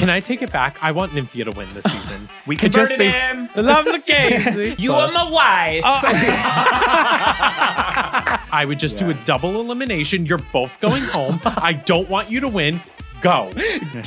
Can I take it back? I want Nymphia to win this season. We It just converted based- him. I love the Casey. You are my wife. Uh, I would just do a double elimination. You're both going home. I don't want you to win. Go.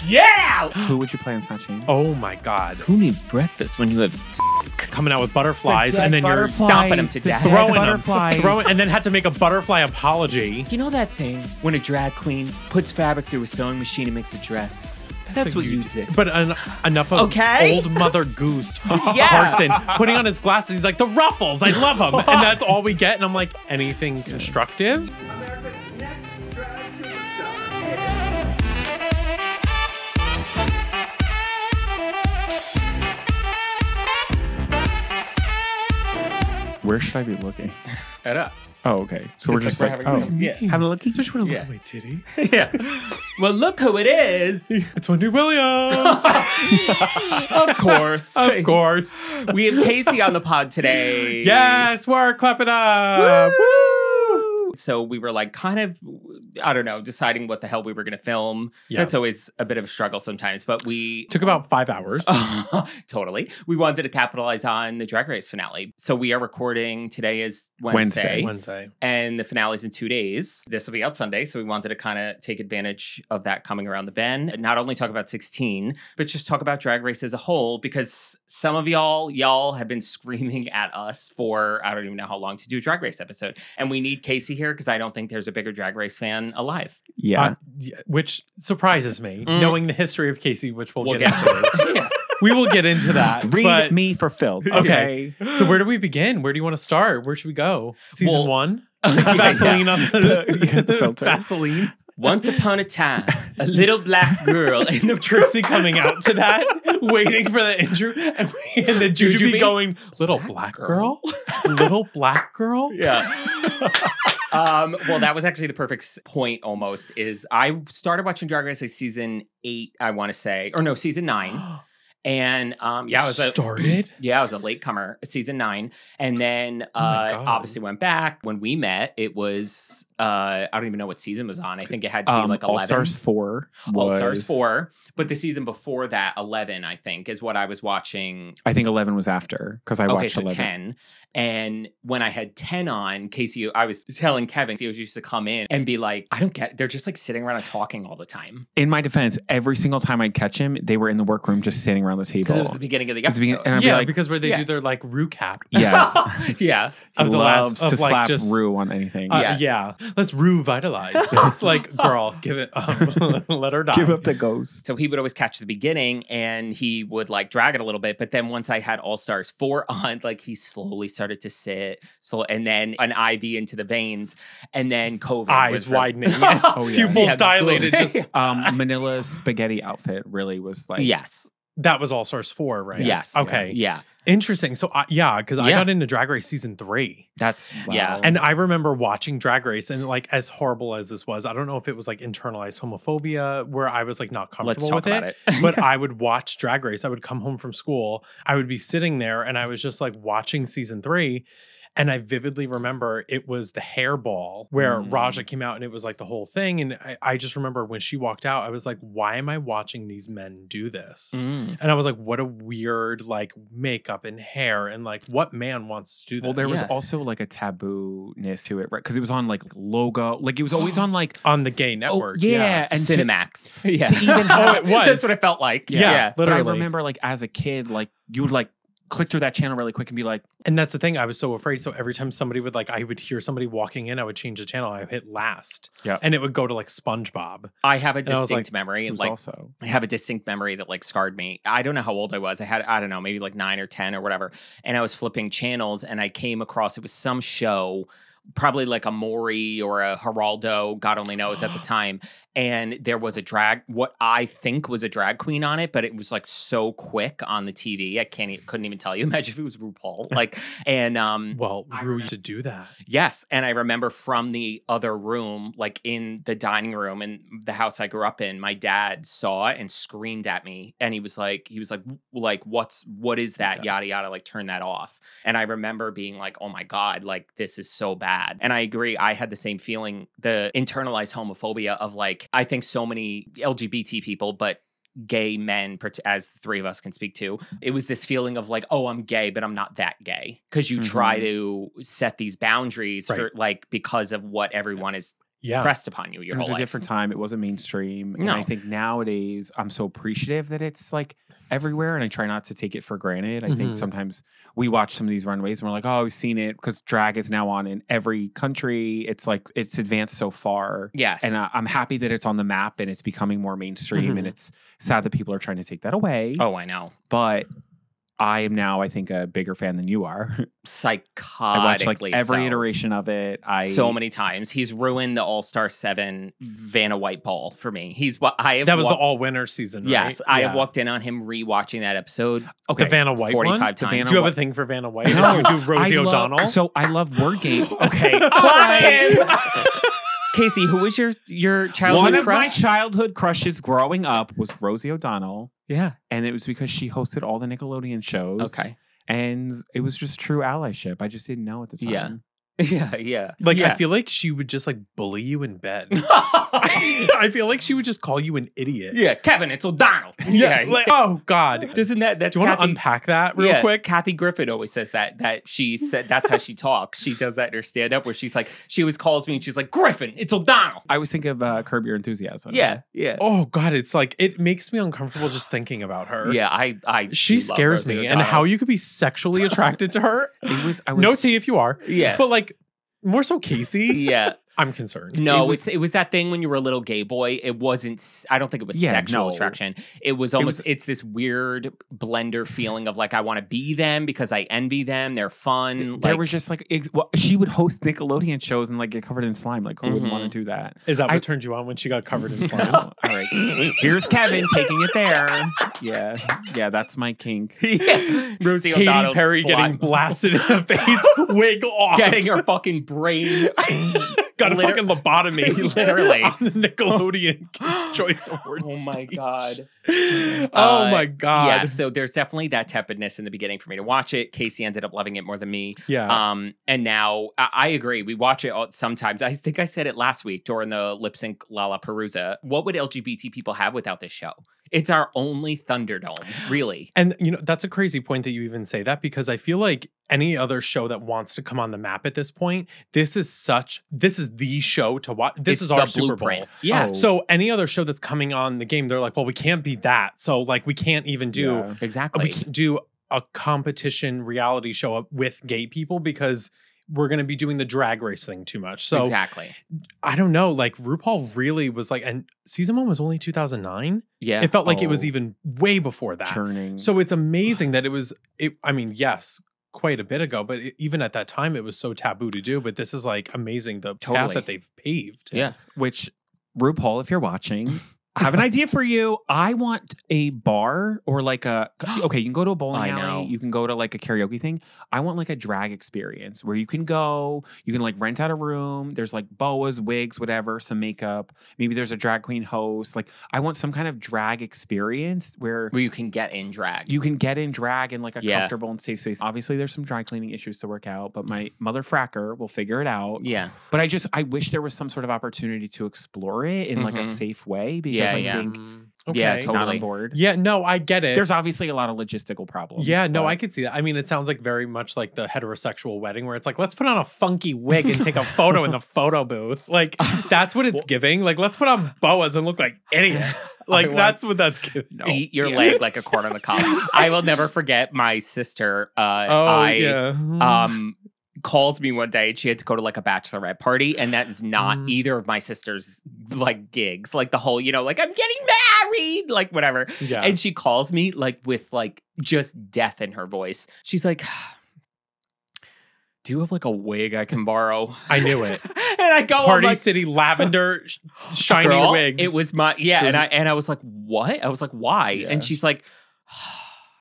yeah. Who would you play on Snatch Game? Oh my God. Who needs breakfast when you have Coming out with butterflies dead and then you're stomping them to death? dead throwing butterflies. them. Throwing, and then had to make a butterfly apology. You know that thing when a drag queen puts fabric through a sewing machine and makes a dress? That's, what, you did. But en- enough of Okay. old Mother Goose Yeah. Carson putting on his glasses. He's like, the ruffles, I love them. And that's all we get. And I'm like, anything constructive? America's next drag superstar. Where should I be looking? At us. Oh, okay. So we're Just just like like, we're oh, having- yeah. having a oh. looky. Just want to look Yeah. at my titty. yeah. Well, look who it is. It's Wendy Williams. of course. of course. We have Casey on the pod today. Yes, we're clapping up. Woo! So we were like kind of, I don't know, deciding what the hell we were going to film. Yeah. That's always a bit of a struggle sometimes, but we Took about five hours. totally. We wanted to capitalize on the Drag Race finale. So we are recording. Today is Wednesday. Wednesday. Wednesday. And the finale's in two days. This will be out Sunday. So we wanted to kind of take advantage of that coming around the bend. And not only talk about 16, but just talk about Drag Race as a whole, because some of y'all, y'all have been screaming at us for I don't even know how long to do a Drag Race episode. And we need Casey here because I don't think there's a bigger Drag Race fan alive. Yeah. Uh, which surprises me, Mm. knowing the history of Casey, which we'll, We'll get, get into. to we will get into that. Read but- me for filth. Okay. Okay. So where do we begin? Where do you want to start? Where should we go? Season Well- one? Yeah, Vaseline on the, Yeah, the filter. Vaseline. Once upon a time, a little black girl and the Trixie coming out to that, waiting for the intro, and, we, and the Jujubee Jujubee? going, "Little black girl, little black girl." Yeah. Um, well, that was actually the perfect point almost is I started watching Drag Race like season eight, I want to say, or no, season nine. And um, yeah, I was a, started. yeah, I was a latecomer, season nine, and then Oh uh, God. obviously went back. When we met, it was uh, I don't even know what season was on. I think it had to be Um, like All eleven. Stars 4. All Stars four, but the season before that, eleven, I think, is what I was watching I think 11 was after because I okay, watched so 11. 10. And when I had 10 on, Casey, I was telling Kevin, he was used to come in and be like, I don't get They're just like sitting around and talking all the time. In my defense, every single time I'd catch him, they were in the workroom just sitting around the table. Because it was the beginning of the It the episode. beginning- and I'd be Yeah, like, because where they yeah. do their like recap. yes. yeah. He Of the last- loves of, to like, slap just- Rue on anything. Uh, Yes. Yeah, let's revitalize this. like, girl, give it up. Let her die. Give up the ghost. So he would always catch the beginning and he would like drag it a little bit. But then once I had All Stars 4 on, like he slowly started to sit, slow, and then an IV into the veins, and then COVID. Eyes was re- widening. Oh, yeah. Pupils Yeah, dilated. Just Um, Manila's spaghetti outfit really was like, yes. That was all Stars four, right? Yes. Okay. Yeah. Interesting. So I yeah, because I Yeah. got into Drag Race season three. That's, Wow. yeah. And I remember watching Drag Race and like as horrible as this was, I don't know if it was like internalized homophobia where I was like not Let's comfortable talk with about it. it. but I would watch Drag Race. I would come home from school. I would be sitting there and I was just like watching season three. And I vividly remember it was the hairball where Mm. Raja came out and it was like the whole thing. And I, I just remember when she walked out, I was like, why am I watching these men do this? Mm. And I was like, what a weird like makeup and hair. And like, what man wants to do this? Well, there was Yeah. also like a taboo-ness to it, right? Because it was on like logo, like it was always on like on the gay oh, network. yeah, and to, Cinemax. yeah. to even Oh, it was. That's what it felt like. Yeah. Yeah. But I remember like as a kid, like you would like click through that channel really quick and be like, And that's the thing. I was so afraid. So every time somebody would like, I would hear somebody walking in, I would change the channel. I would hit last. Yeah. And it would go to like SpongeBob. I have a was distinct like, memory. it was Like also I have a distinct memory that like scarred me. I don't know how old I was. I had I don't know, maybe like 9 or 10 or whatever. And I was flipping channels and I came across it was some show probably like a Maury or a Geraldo, God only knows at the time. And there was a drag, what I think was a drag queen on it, but it was like so quick on the TV. I can't, couldn't even tell you. Imagine if it was RuPaul. Like, and um, Well, Rue used to do that. Yes. And I remember from the other room, like in the dining room in the house I grew up in, my dad saw it and screamed at me. And he was like, he was like, like, what's, what is that? Yada, yada, like turn that off. And I remember being like, oh my God, like this is so bad. And I agree. I had the same feeling, the internalized homophobia of like, I think so many LGBT people, but gay men, as the three of us can speak to, it was this feeling of like, oh, I'm gay, but I'm not that gay. Because you try mm-hmm. to set these boundaries for like because of what everyone is Yeah. pressed upon you your it was a life. different time. It wasn't mainstream. And I think nowadays I'm so appreciative that it's like everywhere and I try not to take it for granted. I think Mhm. sometimes we watch some of these runways and we're like, oh, we've seen it because drag is now on in every country. It's like it's advanced so far. Yes. And I, I'm happy that it's on the map and it's becoming more mainstream. And Mhm. it's sad that people are trying to take that away. oh, I know. But I am now, I think, a bigger fan than you are. I Psychotically watch like every so. iteration of it. I so many times. He's ruined the All Star Seven Vanna White ball for me. He's what I have. That was the all winner season, right? Yes, I have walked in on him rewatching that episode. Okay. The Vanna White 45 times. Vanna Do you have White- a thing for Vanna White? No, do Rosie I love- O'Donnell? So I love word game. Okay, All right. Casey, who was your your childhood One of my childhood crushes growing up was Rosie O'Donnell, yeah. and it was because she hosted all the Nickelodeon shows. Okay. and it was just true allyship. I just didn't know at the time. Yeah. Yeah. Yeah. like, yeah. I feel like she would just like bully you in bed. I feel like she would just call you an idiot. yeah. Kevin, it's O'Donnell. Yeah. like, oh God. Doesn't that that's Do you want to unpack that real yeah, quick? Kathy Griffin always says that that she said that's how she talks. She does that in her stand up where she's like she always calls me and she's like Griffin, it's O'Donnell. I was thinking of uh, Curb Your Enthusiasm. Yeah, yeah. Oh God, it's like it makes me uncomfortable just thinking about her. Yeah, I I She scares Rosie me. And how you could be sexually attracted to her. it was. I was No tea if you are. Yeah. But like more so Casey, yeah. I'm concerned. No, It was- it's it was that thing when you were a little gay boy. It wasn't. I don't think it was Yeah, sexual no. attraction. It was almost. it's this weird blender feeling of like I want to be them because I envy them. They're fun. there like, was just like ex- well, she would host Nickelodeon shows and like get covered in slime. Like who wouldn't want to mm-hmm. do that? Is that what I- turned you on when she got covered in slime? No. All right. Here's Kevin taking it there. Yeah, yeah, that's my kink. yeah. Rosie Katy O'Donnell Perry slut. getting blasted in the face, wig off. getting her fucking brain. Got a Liter- fucking lobotomy. Literally. on the Nickelodeon Kids Choice Awards. Oh my stage. God. oh Uh, my god. Yeah, so there's definitely that tepidness in the beginning for me to watch it. Casey ended up loving it more than me. Yeah. Um, and now I, I agree. We watch it all, sometimes. I think I said it last week during the lip sync Lalaparuza. What would LGBT people have without this show? It's our only Thunderdome, really. And you know, that's a crazy point that you even say that because I feel like any other show that wants to come on the map at this point, this is such this is the show to watch. This It's is our Super blueprint. Bowl. Yes. Oh. So any other show that's coming on the game, they're like, well, we can't be that. So like we can't even do Yeah. exactly. we can't do a competition reality show up with gay people because we're going to be doing the drag race thing too much. So exactly. I don't know. Like RuPaul really was like, and season one was only 2009. Yeah. It felt like it was Oh. even way before that. Churning. So it's amazing that it was. It. I mean, yes, quite a bit ago, but it, even at that time, it was so taboo to do. But this is like amazing the Totally. path that they've paved. Yes. which RuPaul, if you're watching, I have an idea for you. I want a bar or like a okay, you can go to a bowling I alley, know. you can go to like a karaoke thing. I want like a drag experience where you can go, you can like rent out a room. There's like boas, wigs, whatever, some makeup. Maybe there's a drag queen host. Like I want some kind of drag experience where Where you can get in drag. you can get in drag in like a Yeah. comfortable and safe space. Obviously, there's some dry cleaning issues to work out, but my mother fracker will figure it out. yeah. But I just I wish there was some sort of opportunity to explore it in like a Mhm. safe way because Yeah, I yeah. think Mm, Yeah, okay. not Totally. on board. Yeah, no, I get it. There's obviously a lot of logistical problems. yeah, no, but- I could see that. I mean, it sounds like very much like the heterosexual wedding where it's like, let's put on a funky wig and take a photo in the photo booth. Like, that's what it's giving. Like, let's put on boas and look like idiots. Like, want- that's what that's giving. No. Eat your Yeah. leg like a corn on the cob. I will never forget my sister. Uh, Oh, I, yeah. um calls me one day and she had to go to like a bachelorette party and that is not Mm. either of my sister's like gigs like the whole you know like i'm getting married like whatever yeah. and she calls me like with like just death in her voice she's like do you have like a wig i can borrow I knew it. and i go Party like, City lavender sh- shiny "Girl, wigs. it was my yeah and i and i was like what i was like why Yeah. and she's like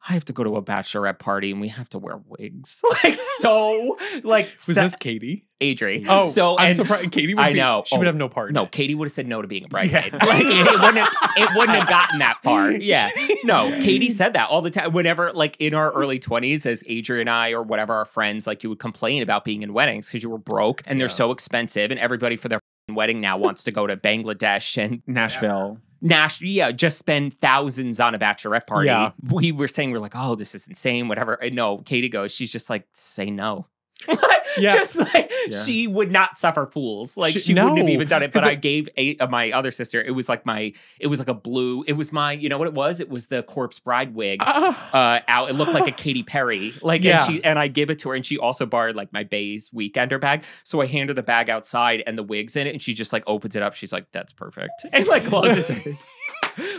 I have to go to a bachelorette party and we have to wear wigs. Like so like Was se- this Katie? Adri. Oh, so I'm surprised. Katie would I be, know. She would Oh, have no part. No. Katie would have said no to being a bridesmaid. Yeah. Like it, it wouldn't have, it wouldn't have gotten that far. Yeah. No, Katie said that all the time. Whenever, like in our early 20s, as Adrian and I or whatever our friends, like you would complain about being in weddings because you were broke and they're Yeah. so expensive, and everybody for their wedding now wants to go to Bangladesh and Nashville. National yeah just spend thousands on a bachelorette party. Yeah. we were saying we're like oh this is insane whatever. And no katie goes she's just like say no Yeah. just like Yeah. she would not suffer fools. Like she, She- wouldn't have even done it but i gave a, uh, my other sister it was like my it was like a blue it was my you know what it was? It was the corpse bride wig uh out. It looked like a Katy Perry. Like Yeah. and she and I give it to her and she also borrowed like my Bay's weekender bag. So I hand her the bag outside and the wigs in it and she just like opens it up. She's like that's perfect. And like closes it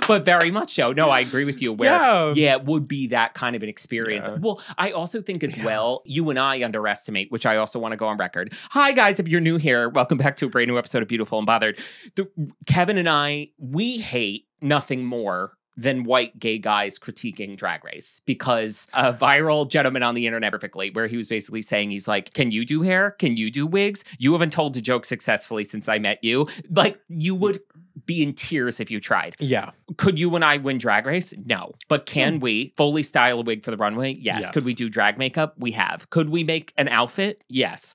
but very much so no I agree with you where yeah. yeah, it would be that kind of an experience. Yeah. Well, I also think as well, you and I underestimate, which I also want to go on record. Hi, guys, if you're new here, welcome back to a brand new episode of Beautiful and Bothered. The, Kevin and I, we hate nothing more than white gay guys critiquing drag race because a viral gentleman on the internet perfectly where he was basically saying he's like can you do hair can you do wigs you haven't told a joke successfully since i met you like you would be in tears if you tried Yeah. could you and I win drag race? No. But can we fully style a wig for the runway? Yes. Yes. Could we do drag makeup? We have. Could we make an outfit? Yes.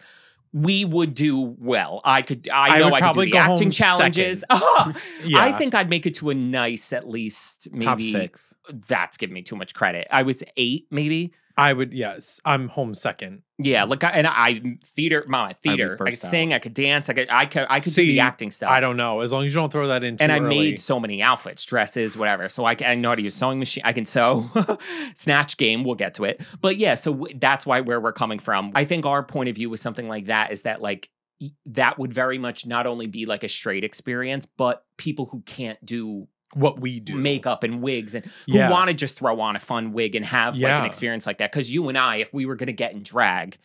We would do well. I could. I, I know I could do the acting challenges. Ah, Yeah. I think I'd make it to a nice, at least maybe. Top six. That's giving me too much credit. I would say eight, maybe. I would, yes. I'm home second. Yeah, like I, and I theater, mama, theater. I could first out. sing, I could dance, I could, I could, I could do See, the acting stuff. I don't know. As long as you don't throw that in and I early. made so many outfits, dresses, whatever. So I, can, I know how to use sewing machine. I can sew. Snatch game. We'll get to it. But yeah, so w- that's why where we're coming from. I think our point of view with something like that is that like that would very much not only be like a straight experience, but people who can't do what we do. makeup and wigs and who Yeah. want to just throw on a fun wig and have like an experience like that. Because you and I, if we were going to get in drag,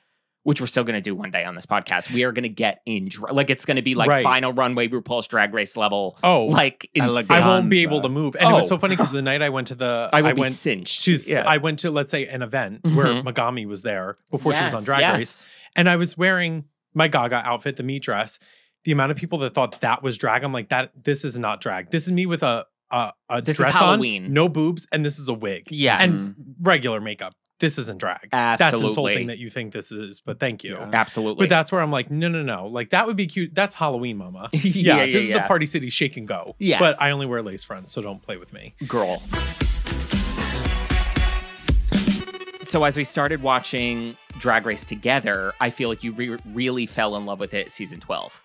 which we're still going to do one day on this podcast, we are going to get in drag. Like it's going to be like Right. final runway RuPaul's Drag Race level. Oh, Like I insane. like I won't be able to move. And it was Oh. so funny because the night I went to the, I would be went cinched. to, Yeah. I went to, let's say, an event where Mhm. Megami was there before she was on Drag yes. Race. And I was wearing my Gaga outfit, the meat dress. The amount of people that thought that was drag, I'm like, that this is not drag. This is me with a a, a This is Halloween. on, no boobs, and this is a wig. Yes. And mm-hmm. regular makeup. This isn't drag. Absolutely. That's insulting that you think this is, but thank you. Yeah. Absolutely. But that's where I'm like, no, no, no. Like that would be cute. That's Halloween, mama. yeah, Yeah, yeah, this is the Party City shake and go. Yes. But I only wear lace fronts, so don't play with me. girl. So as we started watching Drag Race together, I feel like you re- really fell in love with it season 12.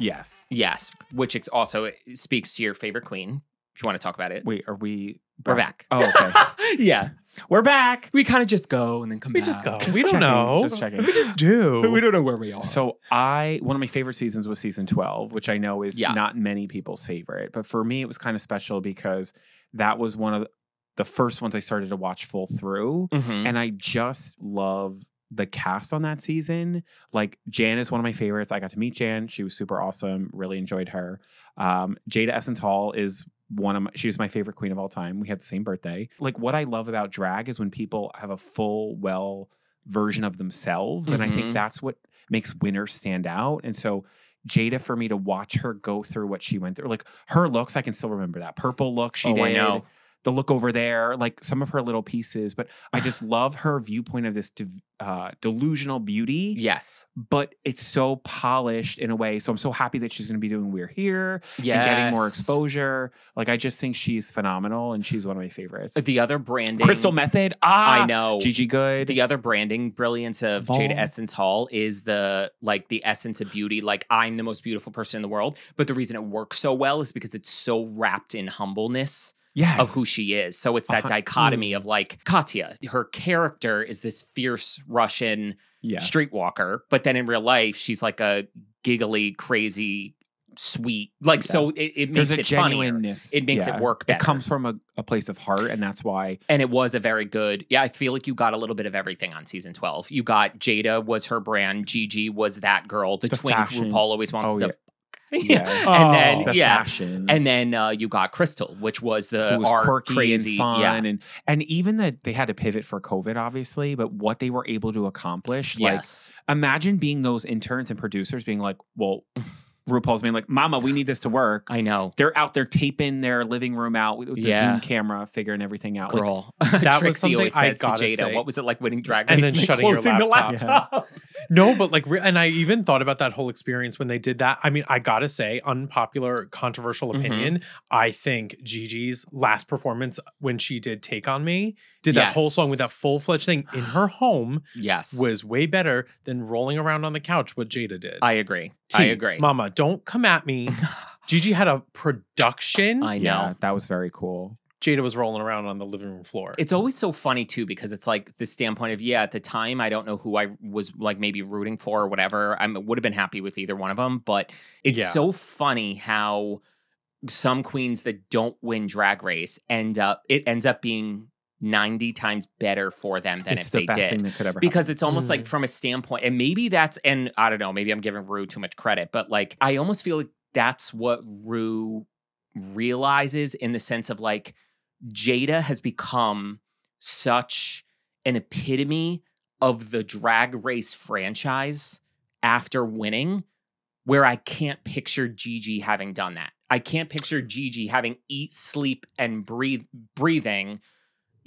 Yes. Yes, which also speaks to your favorite queen. If you want to talk about it. Wait, are we? We're back. Oh, okay. yeah. We're back. We kind of just go and then come We back. just go. Just we don't checking, know. just checking. We just do. We don't know where we are. So I one of my favorite seasons was season 12, which I know is Yeah. not many people's favorite, but for me it was kind of special because that was one of the first ones I started to watch full through Mhm. and I just love the cast on that season. Like Jan is one of my favorites. I got to meet Jan. She was super awesome. Really enjoyed her. Um, Jada Essence Hall is one of my, she was my favorite queen of all time. We had the same birthday. Like what I love about drag is when people have a full, well version of themselves. And I think mm-hmm. that's what makes winners stand out. And so Jada, for me to watch her go through what she went through, like her looks, I can still remember that purple look she Oh, did I know. The look over there, like some of her little pieces. But I just love her viewpoint of this div- uh, delusional beauty. Yes. But it's so polished in a way. So I'm so happy that she's going to be doing We're Here Yes. and getting more exposure. Like I just think she's phenomenal and she's one of my favorites. The other branding. Crystal Methyd. Ah, I know. Gigi Goode. The other branding brilliance of Vol- Jada Essence Hall is the like the essence of beauty. Like I'm the most beautiful person in the world, but the reason it works so well is because it's so wrapped in humbleness yes. of who she is. So it's that Uh-huh. dichotomy Mm. of like Katya, her character is this fierce Russian yes. streetwalker, but then in real life she's like a giggly, crazy, sweet. Like so, it, it makes There's a it funnier. genuineness. It makes it work better. It comes from a, a place of heart, and that's why. and it was a very good yeah i feel like you got a little bit of everything on season 12 you got jada was her brand gigi was that girl the, The twink fashion. rupaul always wants Oh, to yeah. yeah. Oh. and then The yeah fashion. and then uh, you got crystal which was the who was art quirky crazy and fun yeah and and even that they had to pivot for COVID, obviously, but what they were able to accomplish, yes like imagine being those interns and producers being like, well, RuPaul's being like, Mama, we need this to work. i know They're out there taping their living room out with, with the Yeah. Zoom camera, figuring everything out. Like, girl That was something I says to Jada say. what was it like winning drag And then shutting your closing the laptop. laptop No, but like, and I even thought about that whole experience when they did that. I mean, I gotta say, unpopular, controversial Mhm. opinion. I think Gigi's last performance when she did "Take on Me," did that whole song with that full fledged thing in her home yes. was way better than rolling around on the couch. What Jada did. I agree. I T, agree. Mama. Don't come at me. Gigi had a production. I know. Yeah, that was very cool. Jada was rolling around on the living room floor. It's always so funny too because it's like the standpoint of yeah, at the time I don't know who I was like maybe rooting for or whatever. I would have been happy with either one of them, but it's Yeah. so funny how some queens that don't win Drag Race end up it ends up being ninety times better for them than it's if the they best did. thing that could ever because it's almost Mm. like from a standpoint and maybe that's and i don't know maybe i'm giving rue too much credit but like i almost feel like that's what rue realizes in the sense of like jada has become such an epitome of the drag race franchise after winning where i can't picture gigi having done that i can't picture gigi having eat sleep and breathe breathing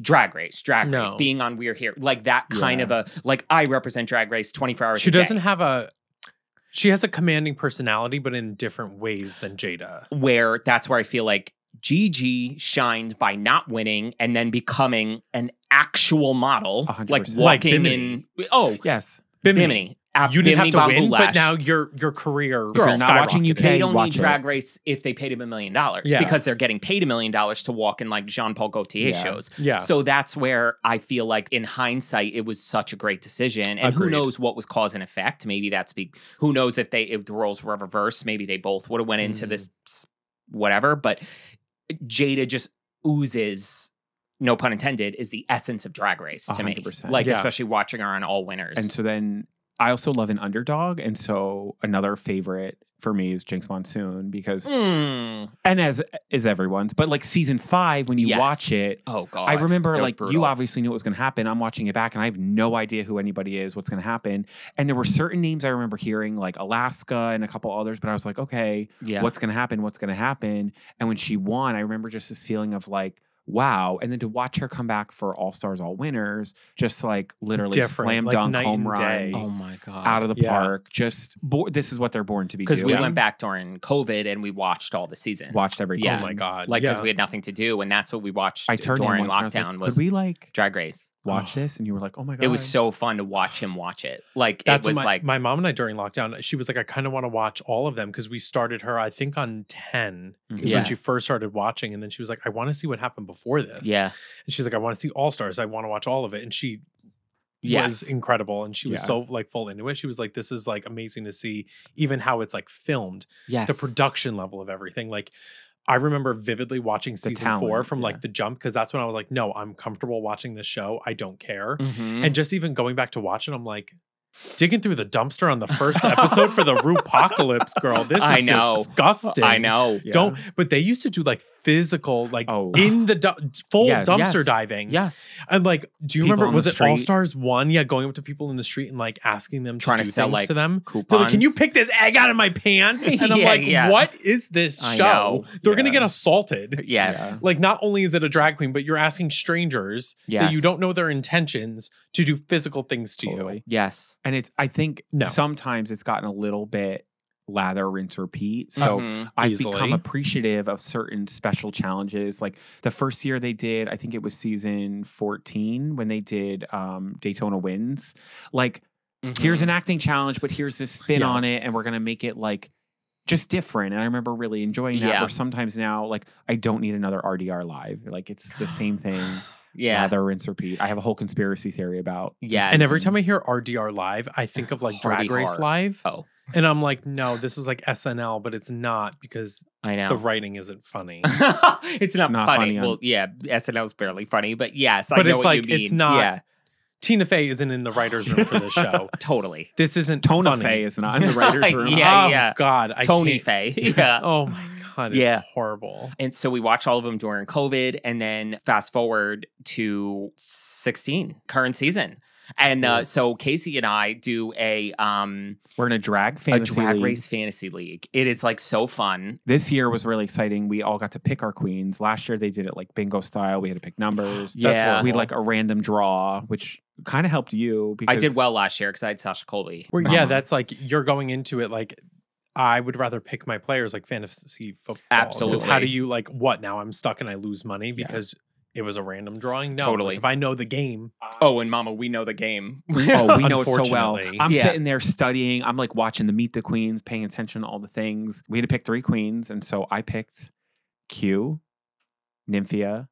drag race drag race being on we're here like that kind Yeah. of a like i represent drag race 24 hours she doesn't have a. She has a commanding personality, but in different ways than Jada. where that's where I feel like Gigi shined by not winning and then becoming an actual model, hundred like percent. Like walking Bimini. in. Oh, Yes. Bimini. Bimini. Ab- You didn't have to Bimini win, but now your your career. Girl, If you're not watching skyrocketed. UK, they don't watch need it. Drag Race if they paid him a million dollars Yeah. because they're getting paid a million dollars to walk in like Jean Paul Gaultier Yeah. shows. Yeah. So that's where I feel like in hindsight it was such a great decision. And who knows what was cause and effect? Maybe that's be who knows if they if the roles were reversed, maybe they both would have went into Mm. this whatever. But Jada just oozes, no pun intended, is the essence of drag race to me. hundred percent. Like Yeah. especially watching her on all winners. And so then I also love an underdog. And so another favorite for me is Jinkx Monsoon because Mm. and as is everyone's, but like season five, when you Yes. watch it, Oh god. I remember like you obviously knew what was going to happen. I'm watching it back and I have no idea who anybody is, what's going to happen. And there were certain names I remember hearing, like Alaska and a couple others, but I was like, okay, yeah. what's going to happen? What's going to happen? And when she won, I remember just this feeling of like, wow. And then to watch her come back for All Stars, All Winners, just like literally Different, slam like dunk home and day. run Oh my god. out of the Yeah. park. Just bo- this is what they're born to be because we went back during COVID and we watched all the seasons. Watched everything. Yeah. Oh my god! like because yeah. we had nothing to do, and that's what we watched I turned in during once and I was like, lockdown could was we like Drag Race. Watch this? And you were like, oh my god, It was so fun to watch him watch it. Like That's it was my, like my mom and I during lockdown. She was like, I kind of want to watch all of them because we started her, I think, on ten. Mhm. Is Yeah. when she first started watching, and then she was like, I want to see what happened before this. yeah, and she's like, I want to see All Stars. I want to watch all of it, and she yes, was incredible, and she was Yeah. so like full into it. She was like, This is like amazing to see, even how it's like filmed, yes, the production level of everything. Like, I remember vividly watching season four from yeah. like the jump because that's when I was like, No, I'm comfortable watching this show. I don't care. Mhm. And just even going back to watch it, I'm like digging through the dumpster on the first episode for the Rupocalypse girl. This is I know. disgusting. I know. Yeah. Don't. But they used to do like physical, like Oh. in the du- full Yes. dumpster Yes. diving. Yes, And like, do you People remember? Was it All. Stars One? Yeah, going up to people in the street and like asking them Trying to do sell, things like, to them. coupons. Like, can you pick this egg out of my pants? And I'm Yeah, like, yeah. what is this show? They're gonna get assaulted. Yes, Like, not only is it a drag queen, but you're asking strangers that you don't know their intentions to do physical things to you. Yes. And it's I think No. sometimes it's gotten a little bit lather, rinse, repeat. So Mhm. I've Easily. become appreciative of certain special challenges. Like the first year they did, I think it was season 14 when they did um, Daytona Wind. Like, here's Mhm. an acting challenge, but here's this spin Yeah. on it, and we're gonna make it like just different. And I remember really enjoying that. Yeah. Where sometimes now, like, I don't need another RDR live. Like it's the same thing. yeah. Lather, rinse, repeat. I have a whole conspiracy theory about Yes. And every time I hear RDR live, I think of like Drag Race Har. Live. Oh, And I'm like, no, this is like SNL, but it's not because I know. the writing isn't funny. it's not, Not funny. funny on- well, yeah, SNL's barely funny, but yes, I But know it's what like, you mean. it's not Yeah, Tina Fey isn't in the writer's room for this show. totally. This isn't Tona funny. Fey is not in the writer's room. Yeah, oh, yeah. God. I Tony can't- Fay. Yeah. Oh my God. It's Yeah. horrible. And so we watched all of them during COVID, and then fast forward to 16, current season. And uh, so Casey and I do a um We're in a drag a fantasy drag league. race fantasy league. It is like so fun. This year was really exciting. We all got to pick our queens. Last year they did it like bingo style. We had to pick numbers. Yeah. That's We had like a random draw, which kind of helped you because I did well last year because I had Sasha Colby. Where, yeah, Uh-huh. that's like you're going into it like I would rather pick my players like fantasy football. 'Cause How do you like what now? I'm stuck and I lose money Yeah. because it was a random drawing. No, Totally. like, if I know the game, Oh, and Mama, we know the game. Oh, we know it so well. I'm Yeah. sitting there studying. I'm like watching the Meet the Queens, paying attention to all the things. We had to pick three queens, and so I picked Q, Nymphia,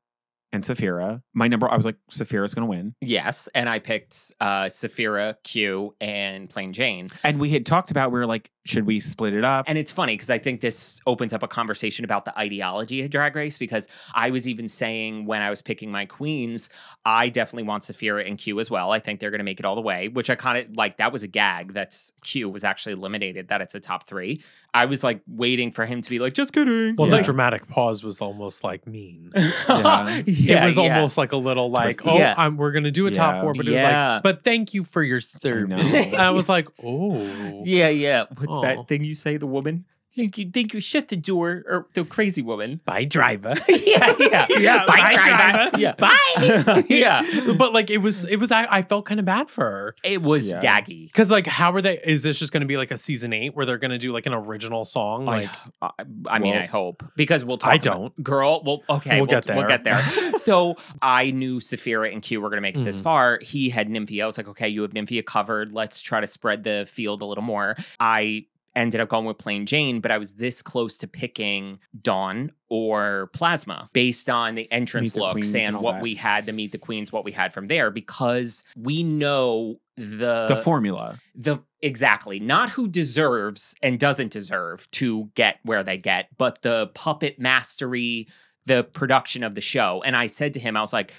and Sapphira. My number, I was like, Sapphira's going to win. yes, and I picked uh Sapphira, Q, and Plane Jane. And we had talked about, we were like, should we split it up? And it's funny because I think this opens up a conversation about the ideology of Drag Race because I was even saying when I was picking my queens, I definitely want Sapphira and Q as well. I think they're going to make it all the way, which I kind of like. That was a gag. That's Q was actually eliminated. That it's a top three. I was like waiting for him to be like, just kidding. well, Yeah. the dramatic pause was almost like mean. Yeah. Yeah, it was yeah. almost like a little like, oh, Yeah. I'm, we're gonna do a top four, but it was like, but thank you for your service. know. And I was like, oh, Yeah, yeah. What's Aw. that oh. thing you say, the woman? Think you think you shut the door or the crazy woman? bye driver. yeah, yeah, Yeah, Bye, bye, driver. driver. Yeah, bye. yeah, but like it was, it was. I, I felt kind of bad for her it was Yeah. gaggy. because like, how are they? Is this just going to be like a season eight where they're going to do like an original song? Like, I, I mean, Well, I hope because we'll talk. I don't. girl. Well, okay, We'll get there. We'll get there. so I knew Sapphira and Q were going to make it this Mhm. far. He had Nymphia. I was like, okay, you have Nymphia covered. Let's try to spread the field a little more. I ended up going with Plane Jane, but I was this close to picking Dawn or Plasma based on the entrance the looks and, and what that. we had to meet the queens, what we had from there, because we know the the formula. the exactly not who deserves and doesn't deserve to get where they get but the puppet mastery the production of the show and i said to him i was like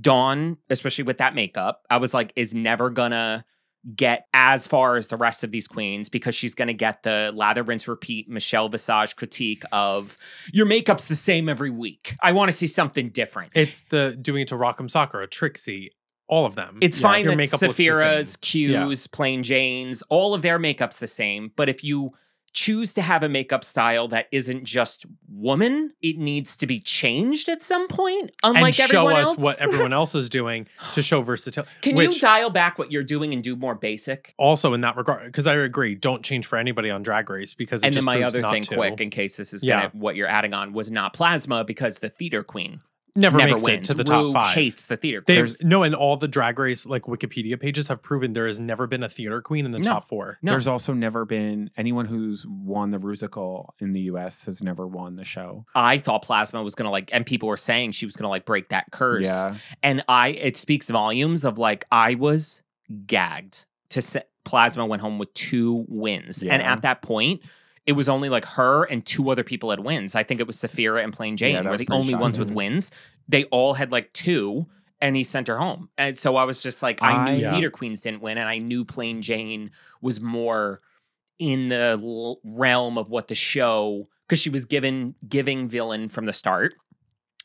dawn especially with that makeup i was like is never gonna get as far as the rest of these queens because she's gonna get the lather rinse repeat michelle visage critique of your makeup's the same every week i want to see something different it's the doing it to Rock M. Sakura, Trixie, all of them. It's Yeah, fine your that makeup looks the Sapphira's. Q's, Plane Jane's, all of their makeup's the same. But if you choose to have a makeup style that isn't just woman, it needs to be changed at some point. Unlike and show everyone us else. what everyone else is doing to show versatility. Can which you dial back what you're doing and do more basic? also in that regard, because I agree, don't change for anybody on Drag Race because it And then just my other thing, to. quick, in case this is Yeah. gonna, what you're adding on, was not plasma because the theater queen never, never makes wins. it to the Rue top five. hates the theater They've. There's- no, and all the Drag Race like Wikipedia pages have proven there has never been a theater queen in the No. top four. No. There's also never been anyone who's won the Rusical in the US has never won the show. I thought Plasma was gonna like, and people were saying she was gonna like break that curse. Yeah. and I it speaks volumes of like I was gagged to say Plasma went home with two wins, and at that point. It was only like her and two other people had wins. I think it was Sapphira and Plane Jane Yeah, were the pretty only ones with wins. They all had like two, and he sent her home. And so I was just like, I, I- knew Yeah. Theater Queens didn't win, and I knew Plane Jane was more in the l- realm of what the show because she was given giving villain from the start.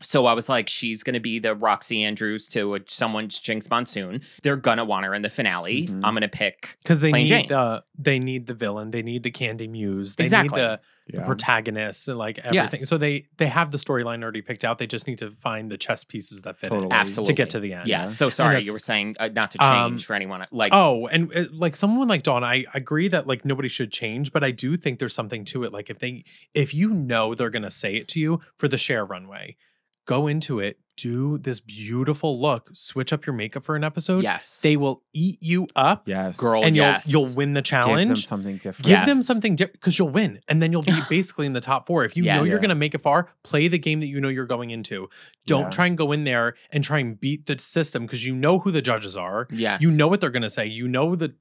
So I was like, she's going to be the Roxxxy Andrews to a, someone's Jinkx Monsoon. They're gonna want her in the finale. Mhm. I'm gonna pick. Because they Plane need Jane. the they need the villain, they need the Kandy Muse, they Exactly. need the, the protagonist, and like everything. Yes. So they they have the storyline already picked out. They just need to find the chess pieces that fit Totally. Absolutely to get to the end. Yeah. Yeah. So sorry, you were saying uh, not to change Um, for anyone. Like, Oh, and uh, like someone like Dawn, I agree that like nobody should change, but I do think there's something to it. Like if they, if you know they're gonna say it to you for the share runway, go into it, do this beautiful look, switch up your makeup for an episode. yes, They will eat you up, Yes. Girl, and yes. you'll you'll win the challenge. Give them something different. Give them something different because you'll win, and then you'll be basically in the top four. If you know you're Yeah. going to make it far, play the game that you know you're going into. Don't Yeah. try and go in there and try and beat the system because you know who the judges are. yes, You know what they're going to say. You know the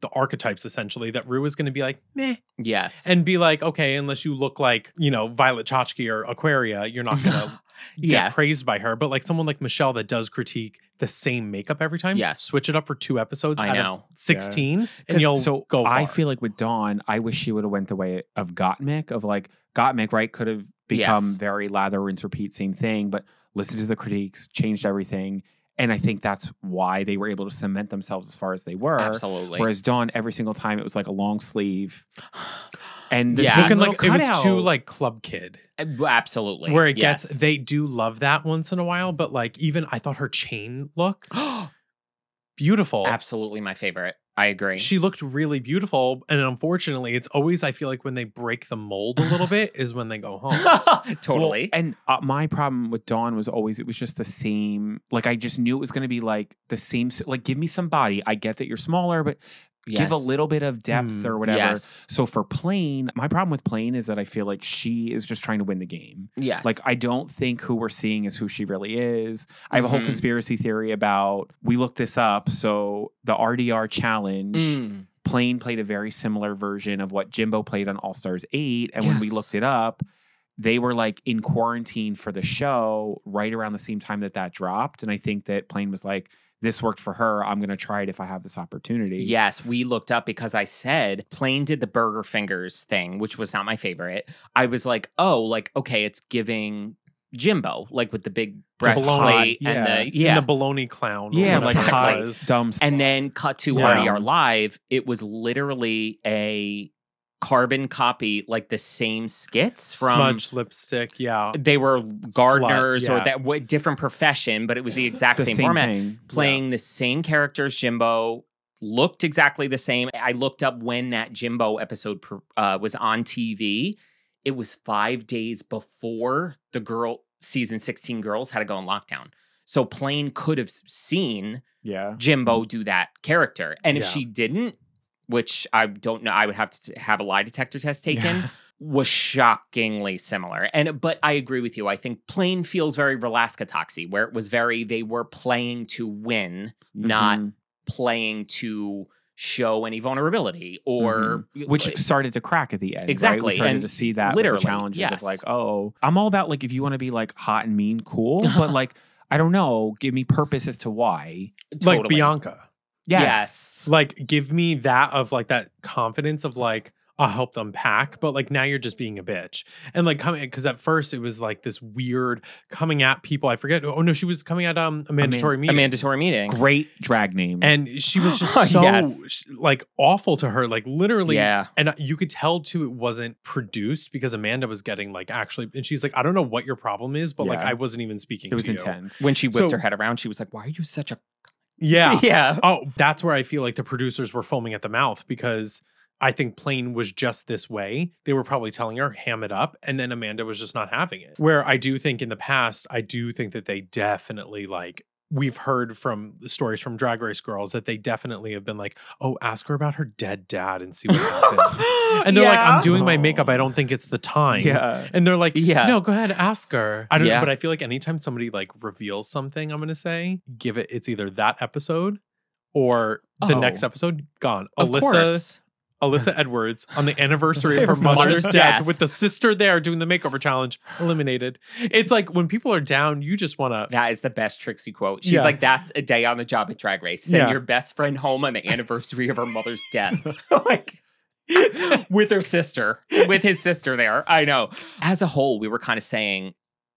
the archetypes essentially that Rue is going to be like meh, yes, and be like okay, unless you look like you know Violet Chachki or Aquaria, you're not going to get yes, praised by her. But like someone like Michelle that does critique the same makeup every time, Yes. switch it up for two episodes. I out of know. 16 and you'll so go. I feel like with Dawn, I wish she would have went the way of Gottmik of like Gottmik, right? Could have become Yes. very lather, rinse, repeat, same thing, but listened to the critiques, changed everything, And I think that's why they were able to cement themselves as far as they were. Absolutely. Whereas Dawn, every single time it was like a long sleeve. And this Yeah. looking like it was too like club kid. Uh, Absolutely. Where it yes. gets they do love that once in a while, but like even I thought her chain look beautiful. Absolutely my favorite. I agree. She looked really beautiful. And unfortunately, it's always I feel like when they break the mold a little bit is when they go home. totally. Well, and uh, my problem with Dawn was always it was just the same. Like I just knew it was going to be like the same. Like give me some body. I get that you're smaller, but give a little bit of depth Mm, or whatever. Yes. So for Plane, my problem with Plane is that I feel like she is just trying to win the game. Yes. Like I don't think who we're seeing is who she really is. I have a whole Mhm. conspiracy theory about we looked this up. So the RDR challenge, Mm. Plane played a very similar version of what Jimbo played on All Stars 8. And when we looked it up, they were like in quarantine for the show right around the same time that that dropped. And I think that Plane was like, this worked for her. I'm going to try it if I have this opportunity. Yes, we looked up because I said Plane did the burger fingers thing, which was not my favorite. I was like, oh, like, okay, it's giving Jimbo, like with the big breastplate hot, and yeah. the yeah. And the baloney clown. or Yeah, whatever like hot, dumb stuff. and then cut to Yeah. RDR Live. It was literally a carbon copy, like the same skits from smudged lipstick. Yeah. they were gardeners or yeah. that what different profession, but it was the exact the same, same format. thing. Playing the same characters, Jimbo looked exactly the same. I looked up when that Jimbo episode uh, was on TV. It was five days before the girl season 16 girls had to go in lockdown. So Plane could have seen Yeah. Jimbo do that character. And if Yeah. she didn't, which I don't know, I would have to have a lie detector test taken, Yeah. was shockingly similar. And but I agree with you. I think Plane feels very Relaska Toxie, where it was very they were playing to win, not Mhm. playing to show any vulnerability or Mhm. which started to crack at the end. Right? Exactly, We started and to see that with literally, the challenges yes. of like, oh, I'm all about like if you want to be like hot and mean, cool, but like I don't know, give me purpose as to why. Like Bianca. Yes. Like give me that of like that confidence of like I'll help them pack, but like now you're just being a bitch. And like coming because at first it was like this weird coming at people. I forget. Oh no, she was coming at um a mandatory A meeting. mandatory meeting. Great drag name. and she was just so Yes. like awful to her, like literally. Yeah. And you could tell too it wasn't produced because Amanda was getting like actually, and she's like, I don't know what your problem is, but like I wasn't even speaking. it was to you. intense. When she whipped So- her head around, she was like, Why are you such a Yeah. Yeah. Oh, that's where I feel like the producers were foaming at the mouth because I think Plane was just this way. They were probably telling her, ham it up. And then Amanda was just not having it. Where I do think in the past, I do think that they definitely like, we've heard from the stories from Drag Race girls that they definitely have been like, oh, ask her about her dead dad and see what happens. and they're like, I'm doing my makeup. I don't think it's the time. yeah. And they're like, Yeah. no, go ahead, ask her. I don't Yeah. know, but I feel like anytime somebody like reveals something, I'm gonna say, give it it's either that episode or the Oh. next episode gone. Of Alyssa course. Alyssa Edwards on the anniversary of her mother's, Mother's death, death. with the sister there doing the makeover challenge, eliminated. It's like when people are down, you just wanna That is the best Trixie quote. She's Yeah. like, "That's a day on the job at Drag Race. Send Yeah. your best friend home on the anniversary of her mother's death." like with her sister, with his sister there. I know. As a whole, we were kind of saying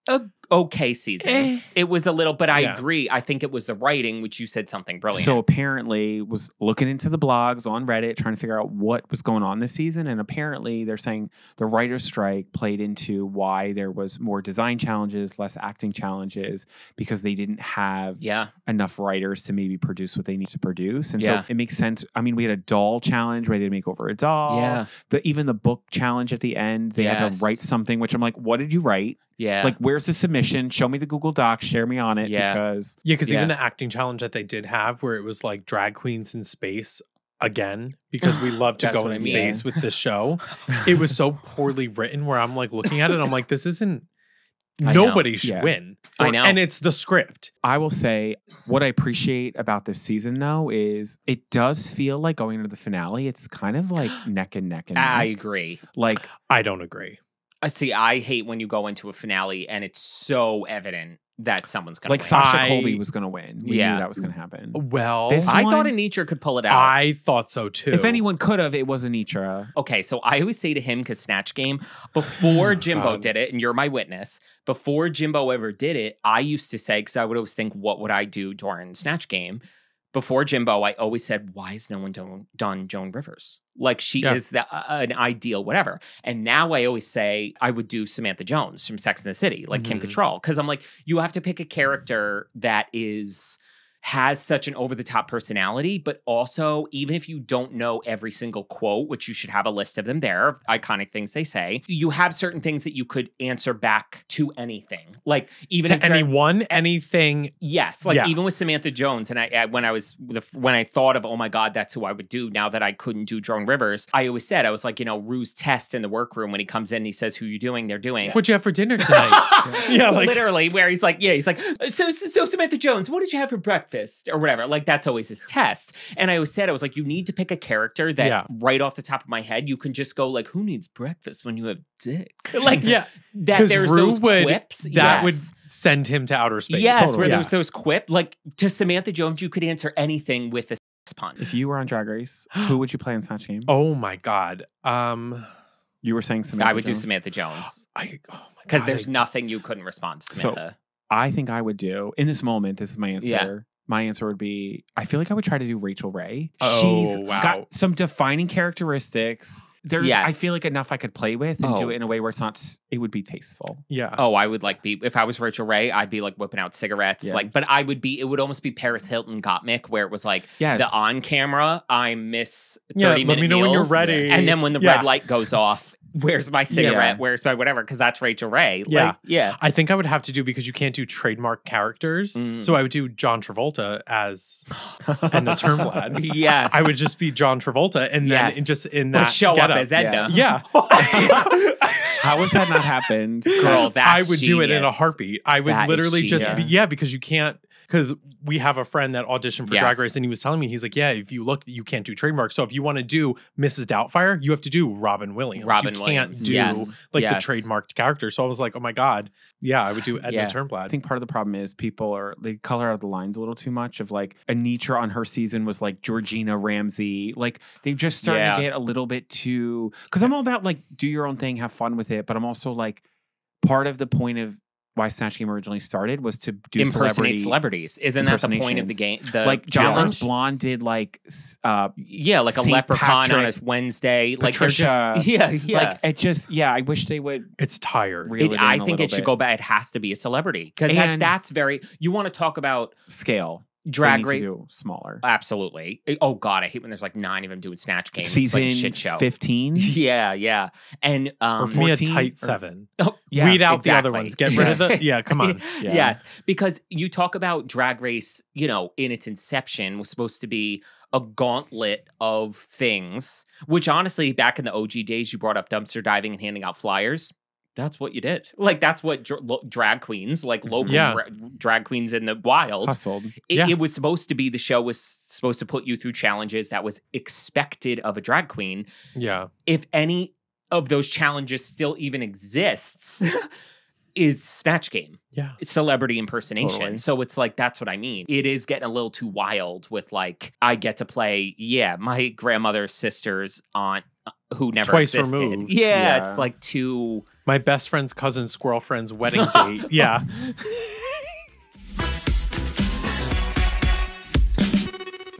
a okay season. Eh. It was a little, but I Yeah. agree. I think it was the writing, which you said something brilliant. So apparently was looking into the blogs on Reddit trying to figure out what was going on this season and apparently they're saying the writer's strike played into why there was more design challenges, less acting challenges because they didn't have yeah, enough writers to maybe produce what they need to produce. And Yeah. so it makes sense. I mean, we had a doll challenge where they had to make over a doll. yeah, The even the book challenge at the end, they had to write something, which I'm like, what did you write? yeah. Like, where's the submission? Show me the Google Docs, share me on it. Yeah. Because Yeah, because Yeah. even the acting challenge that they did have where it was like drag queens in space again, because we love to go in I mean. space with this show. it was so poorly written where I'm like looking at it, I'm like, this isn't I know. nobody should Yeah. win. I know. And it's the script. I will say what I appreciate about this season though is it does feel like going into the finale, it's kind of like neck and neck and I agree. Like I don't agree. I see. I hate when you go into a finale and it's so evident that someone's gonna like win. Sasha I- Colby was gonna win. We Yeah. knew that was gonna happen. Well, This I one- thought Anetra could pull it out. I thought so too. If anyone could have, it was Anetra. Okay, so I always say to him, because Snatch Game, before Jimbo did it, and you're my witness, before Jimbo ever did it, I used to say, because I would always think, what would I do during Snatch Game? Before Jimbo, I always said, why has no one done, done Joan Rivers? Like she Yeah. is the, uh, an ideal whatever. And now I always say I would do Samantha Jones from Sex and the City, like Kim Mhm. Cattrall, because I'm like, you have to pick a character that is has such an over the top personality, but also, even if you don't know every single quote, which you should have a list of them there, of iconic things they say, you have certain things that you could answer back to anything. Like, even to anyone, anything. Yes, like Yeah. even with Samantha Jones, and I, I when I was when I thought of oh my god, that's who I would do. Now that I couldn't do Joan Rivers, I always said I was like you know Rue's test in the workroom when he comes in, and he says who you doing, they're doing. What'd you have for dinner tonight? Yeah, like- literally, where he's like, yeah, he's like, so, so, so Samantha Jones, what did you have for breakfast or whatever? Like that's always his test. And I always said, I was like, you need to pick a character that Yeah. right off the top of my head, you can just go like, who needs breakfast when you have dick? Like yeah, that. There's Rue those would quips that yes. would send him to outer space. Yes, Totally. where Yeah. there's those quip like to Samantha Jones, you could answer anything with a pun. If you were on Drag Race, who would you play in Snatch Game? Oh my god. Um, You were saying Samantha I would Jones. do Samantha Jones I oh my because God, there's I- nothing you couldn't respond to So- Samantha. I think I would do in this moment. This is my answer. Yeah. My answer would be I feel like I would try to do Rachael Ray. Oh, She's wow. got some defining characteristics. There's I feel like enough I could play with and do Oh. it in a way where it's not it would be tasteful. yeah. Oh, I would like be if I was Rachael Ray, I'd be like whipping out cigarettes, Yeah. like. But I would be. It would almost be Paris Hilton Gottmik, where it was like Yes. the on camera. I miss Yeah, thirty let me know when you're ready. and then when the Yeah. red light goes off, where's my cigarette? Where's my whatever? Because that's Rachael Ray. Yeah. Like, yeah. I think I would have to do because you can't do trademark characters. Mm. So I would do John Travolta as Edna Turnblad. Yes, I would just be John Travolta and then Yes. in just in But that show up getup. as Edna. Yeah. How has that not happened? Girl, I that's would do it in a genius. heartbeat. I would That is literally just be, yeah, because you can't because we have a friend that auditioned for Drag Race and he was telling me he's like, yeah, if you look, you can't do trademark. So if you want to do Mrs. Doubtfire, you have to do Robin Williams. Robin you Williams, can't do yes, like yes. the trademarked character. So I was like, oh my god, yeah, I would do Edna Yeah. Turnblad. I think part of the problem is people are they color out the lines a little too much. Of like Anetra on her season was like Georgina Ramsey. Like they've just started Yeah. to get a little bit too. Because I'm all about like do your own thing, have fun with it. But I'm also like part of the point of why Snatch Game originally started was to do impersonate celebrity- celebrities. Isn't that the point of the game? The like John challenge? Rose Blonde did like uh Yeah, like a Saint leprechaun on a Patrick, Wednesday. Like they're just yeah, yeah. like it just yeah. I wish they would. it's tired. Reel It, it in I a think little it should go back. It has to be a celebrity because And- that's very. You want to talk about Scale They drag need to race? do smaller. Absolutely. Oh God, I hate when there's like nine of them doing snatch games. Season like a shit show. fifteen. Yeah, yeah, and um, or for me, a 14 tight or- seven. oh, Yeah, Weed out the other ones. Get rid of the. Yeah, come on. Yeah. Yes, because you talk about Drag Race, you know, in its inception was supposed to be a gauntlet of things, which honestly, back in the OG days, you brought up dumpster diving and handing out flyers. That's what you did. Like that's what lo- drag queens, like local Yeah. dra- drag queens in the wild. Hustled. It, Yeah. it was supposed to be the show was supposed to put you through challenges that was expected of a drag queen. Yeah. If any of those challenges still even exists, is Snatch Game Yeah. celebrity impersonation. Totally. So it's like that's what I mean. It is getting a little too wild with like I get to play, yeah, my grandmother's sister's aunt uh, who never Twice existed. removed. Yeah, Yeah. it's like too My best friend's cousin squirrel friend's wedding date. Yeah.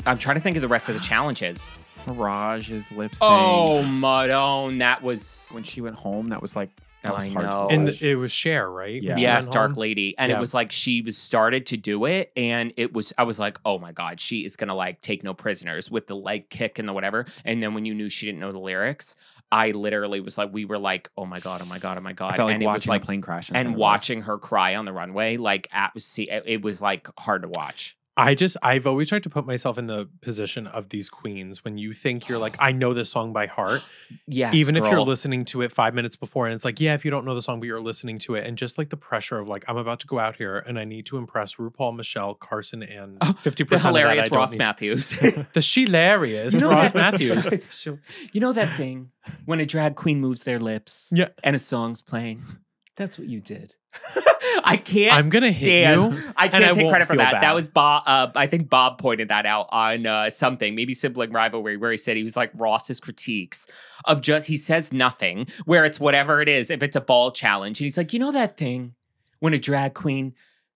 I'm trying to think of the rest of the challenges. Mirage's lip oh, sync. Oh, Madone, that was when she went home, that was like that was I hard know. to And it was Cher, right? Yeah. Yes, Dark home? Lady. And Yeah. it was like she was started to do it. And it was, I was like, oh my God, she is going to like take no prisoners with the leg kick and the whatever. And then when you knew she didn't know the lyrics, I literally was like, we were like, oh my God, oh my God, oh my God. I felt like and it was like, a plane crash. in and watching her cry on the runway, like at, see, it it was like hard to watch. I just I've always tried to put myself in the position of these queens when you think you're like I know this song by heart Yes. even if you're listening to it 5 minutes before and it's like yeah if you don't know the song but you're listening to it and just like the pressure of like I'm about to go out here and I need to impress RuPaul Michelle Carson and 50% the of that hilarious Ross need to- Mathews. the hilarious You know Ross that- Mathews you know that thing when a drag queen moves their lips Yeah. and a song's playing? That's what you did. I can't. I'm gonna hit stand, you, I can't I take credit for that. bad. That was Bob. Uh, I think Bob pointed that out on uh, something, maybe sibling rivalry, where he said he was like Ross's critiques of just he says nothing, where it's whatever it is. If it's a ball challenge, and he's like, you know that thing when a drag queen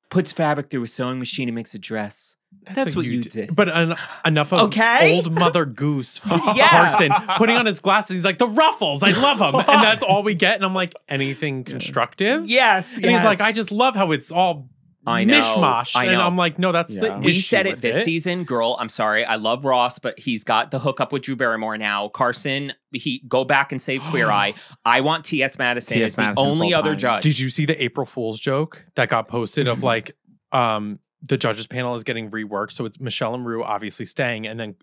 puts fabric through a sewing machine and makes a dress. That's, what, you did. But en- enough of Okay. old Mother Goose Yeah. Carson putting on his glasses. He's like, the ruffles, I love them. And that's all we get. And I'm like, anything constructive? yes, And he's like, I just love how it's all I know, mishmash. I And know. I'm like, no, that's Yeah. the We issue said it with this season, girl. I'm sorry. I love Ross, but he's got the hookup with Drew Barrymore now. Carson, he go back and save Queer Eye. I want T.S. Madison T.S. as the Madison only other full-time. judge. Did you see the April Fool's joke that got posted Mm-hmm. of like um the judges panel is getting reworked? So it's Michelle and Rue obviously staying, and then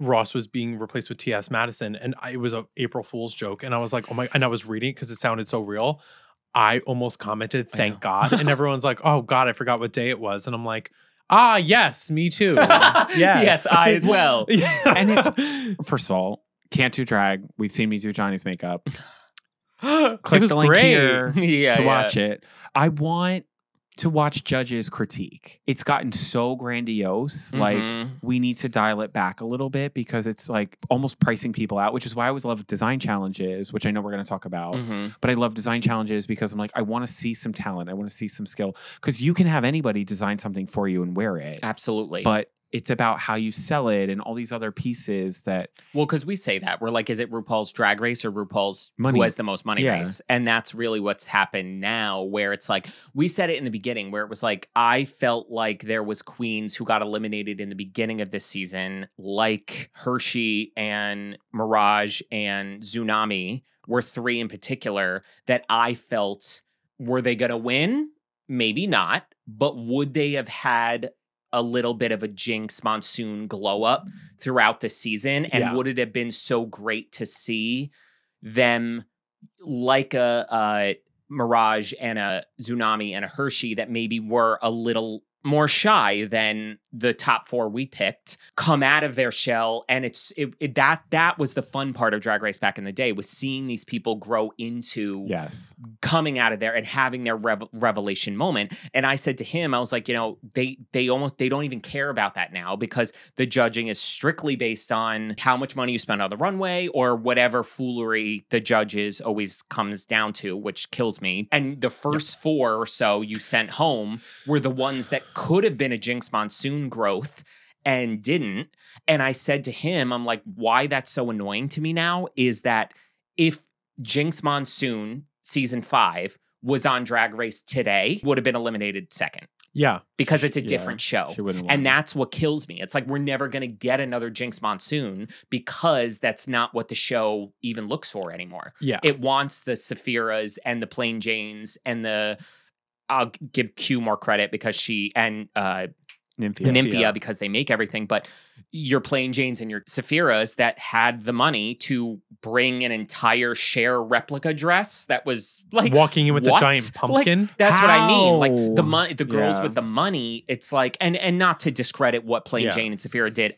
Ross was being replaced with T.S. Madison, and I, it was a April Fool's joke, and I was like, oh my! And I was reading because it sounded so real. I almost commented, "Thank. God," and everyone's like, "Oh God, I forgot what day it was," and I'm like, "Ah, yes, me too. yes, Yes, I as well. Yeah. And it's- First of all, can't do drag. We've seen me do Johnny's makeup. Click was the link great. here yeah, to yeah. watch it. I want to watch judges critique. It's gotten so grandiose. Like Mhm. we need to dial it back a little bit because it's like almost pricing people out, which is why I always love design challenges, which I know we're going to talk about. Mhm. But I love design challenges because I'm like, I want to see some talent. I want to see some skill because you can have anybody design something for you and wear it. absolutely. But it's about how you sell it and all these other pieces that Well, because we say that we're like, is it RuPaul's Drag Race or RuPaul's Money. who has the most money Yeah. race? And that's really what's happened now, where it's like we said it in the beginning, where it was like I felt like there was queens who got eliminated in the beginning of this season, like Hershii and Mirage and Xunami were three in particular that I felt were they going to win? Maybe not, but would they have had a little bit of a Jinkx Monsoon glow up throughout the season? And Yeah. would it have been so great to see them like a, a Mirage and a Xunami and a Hershii that maybe were a little more shy than the top four we picked come out of their shell. And it's it, it- that that was the fun part of drag race back in the day was seeing these people grow into yes, coming out of there and having their rev- revelation moment. And i said to him i was like you know they they almost they don't even care about that now because the judging is strictly based on how much money you spend on the runway or whatever foolery the judges always comes down to which kills me. And the first four or so you sent home were the ones that could have been a jinkx monsoon growth and didn't and i said to him i'm like why that's so annoying to me now is that if jinkx monsoon season five was on drag race today would have been eliminated second yeah. because it's a Yeah, different show and that's what kills me. It's like we're never going to get another Jinkx Monsoon because that's not what the show even looks for anymore. Yeah. It wants the Sapphiras and the Plane Janes and the. I'll give Q more credit because she and uh, Nymphia. Nymphia because they make everything, but your Plane Janes and your Sapphiras that had the money to bring an entire Cher replica dress that was like Walking in with what? a giant Like, pumpkin. that's what I mean. Like the money, the girls Yeah. with the money. It's like, and and not to discredit what Plane Yeah. Jane and Sapphira did.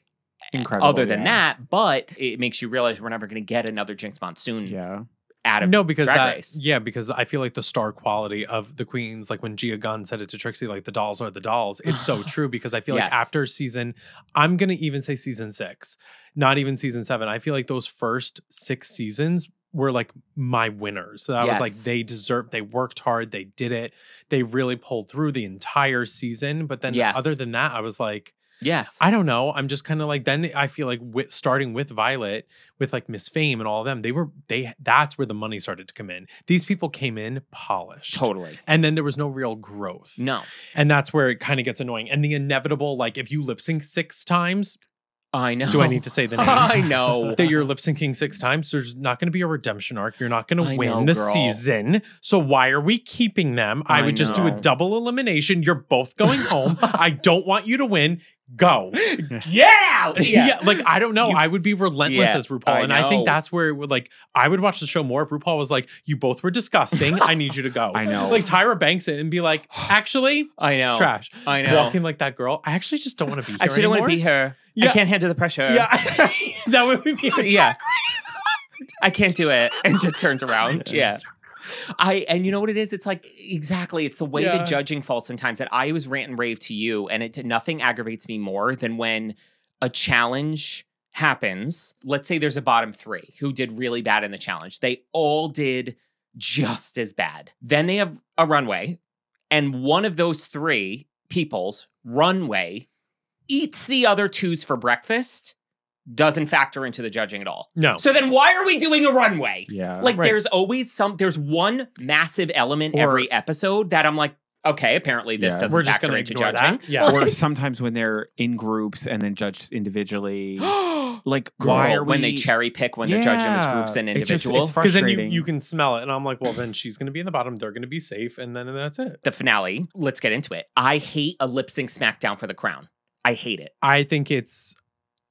Incredible. other than yeah. that, but it makes you realize we're never going to get another Jinkx Monsoon yeah, out of no, because Drag that Race. yeah, because I feel like the star quality of the queens, like when Gia Gunn said it to Trixie, like the dolls are the dolls. It's so true because I feel Yes. like after season, I'm gonna even say season six, not even season seven. I feel like those first six seasons were like my winners. That I was like Yes. they deserved, they worked hard, they did it, they really pulled through the entire season. But then Yes. other than that, I was like. Yes, I don't know. I'm just kind of like then I feel like with starting with Violet, with like Miss Fame and all of them, they were they that's where the money started to come in. These people came in polished. totally. And then there was no real growth. No, And that's where it kind of gets annoying. And the inevitable, like if you lip sync six times, I know. do I need to say the name? I know. that you're lip syncing six times, there's not going to be a redemption arc. You're not going to win know, the girl. season. So why are we keeping them? I, I would just do a double elimination. You're both going home. I don't want you to win. Go. Get out! Yeah. like I don't know. You- I would be relentless Yeah, as RuPaul, I and I think that's where it would like I would watch the show more if RuPaul was like, "You both were disgusting. I need you to go." I know. Like Tyra Banks it and be like, "Actually, I know. trash." I know. Walking like that girl. I actually just don't want to be here I actually don't want to be her. Yeah. I can't handle the pressure. Yeah, that would be. yeah. I can't do it. And just turns around. Yeah. I and you know what it is? It's like exactly. It's the way Yeah. the judging falls sometimes. That I always rant and rave to you, and it nothing aggravates me more than when a challenge happens. Let's say there's a bottom three who did really bad in the challenge. They all did just as bad. Then they have a runway, and one of those three people's runway eats the other two's for breakfast. Doesn't factor into the judging at all. No. So then why are we doing a runway? Yeah. Like Right. there's always some there's one massive element Or- every episode that I'm like, okay, apparently this Yeah. doesn't We're just factor gonna into judging. that. Yeah. or sometimes when they're in groups and then judged individually. like, Girl, why are we when they cherry pick when they're judging as groups and it's just- individuals? Because then you, you can smell it, and I'm like, well, then she's going to be in the bottom. They're going to be safe, and then that's it. the finale, let's get into it. I hate a lip sync smackdown for the crown. I hate it. I think it's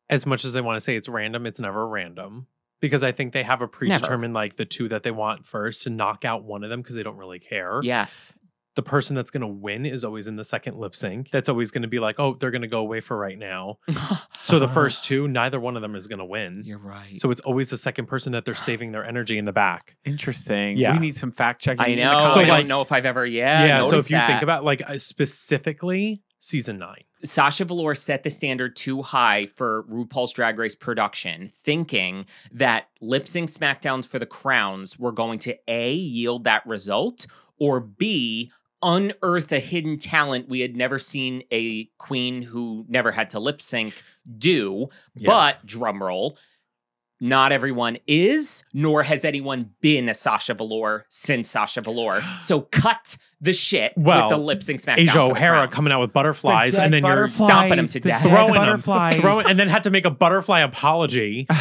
as much as they want to say it's random, it's never random because I think they have a predetermined like the two that they want first to knock out one of them because they don't really care. Yes. The person that's going to win is always in the second lip sync. That's always going to be like, oh, they're going to go away for right now. So the first two, neither one of them is going to win. You're right. So it's always the second person that they're saving their energy in the back. Interesting. Yeah. We need some fact checking. I know. So, I comments. like- don't know if I've ever. Yeah. yeah. So noticed if you think about like uh, specifically season nine, Sasha Velour set the standard too high for RuPaul's Drag Race production, thinking that lip sync SmackDowns for the crowns were going to A, yield that result, or B, unearth a hidden talent we had never seen a queen who never had to lip sync do. Yeah. But, drumroll, not everyone is, nor has anyone been a Sasha Velour since Sasha Velour. So cut the shit Well, with the lip sync SmackDown. Asia O'Hara crowns. coming out with butterflies, The and then you're stomping stomping 'em to the death. throwing them, butterflies. throwing, and then had to make a butterfly apology.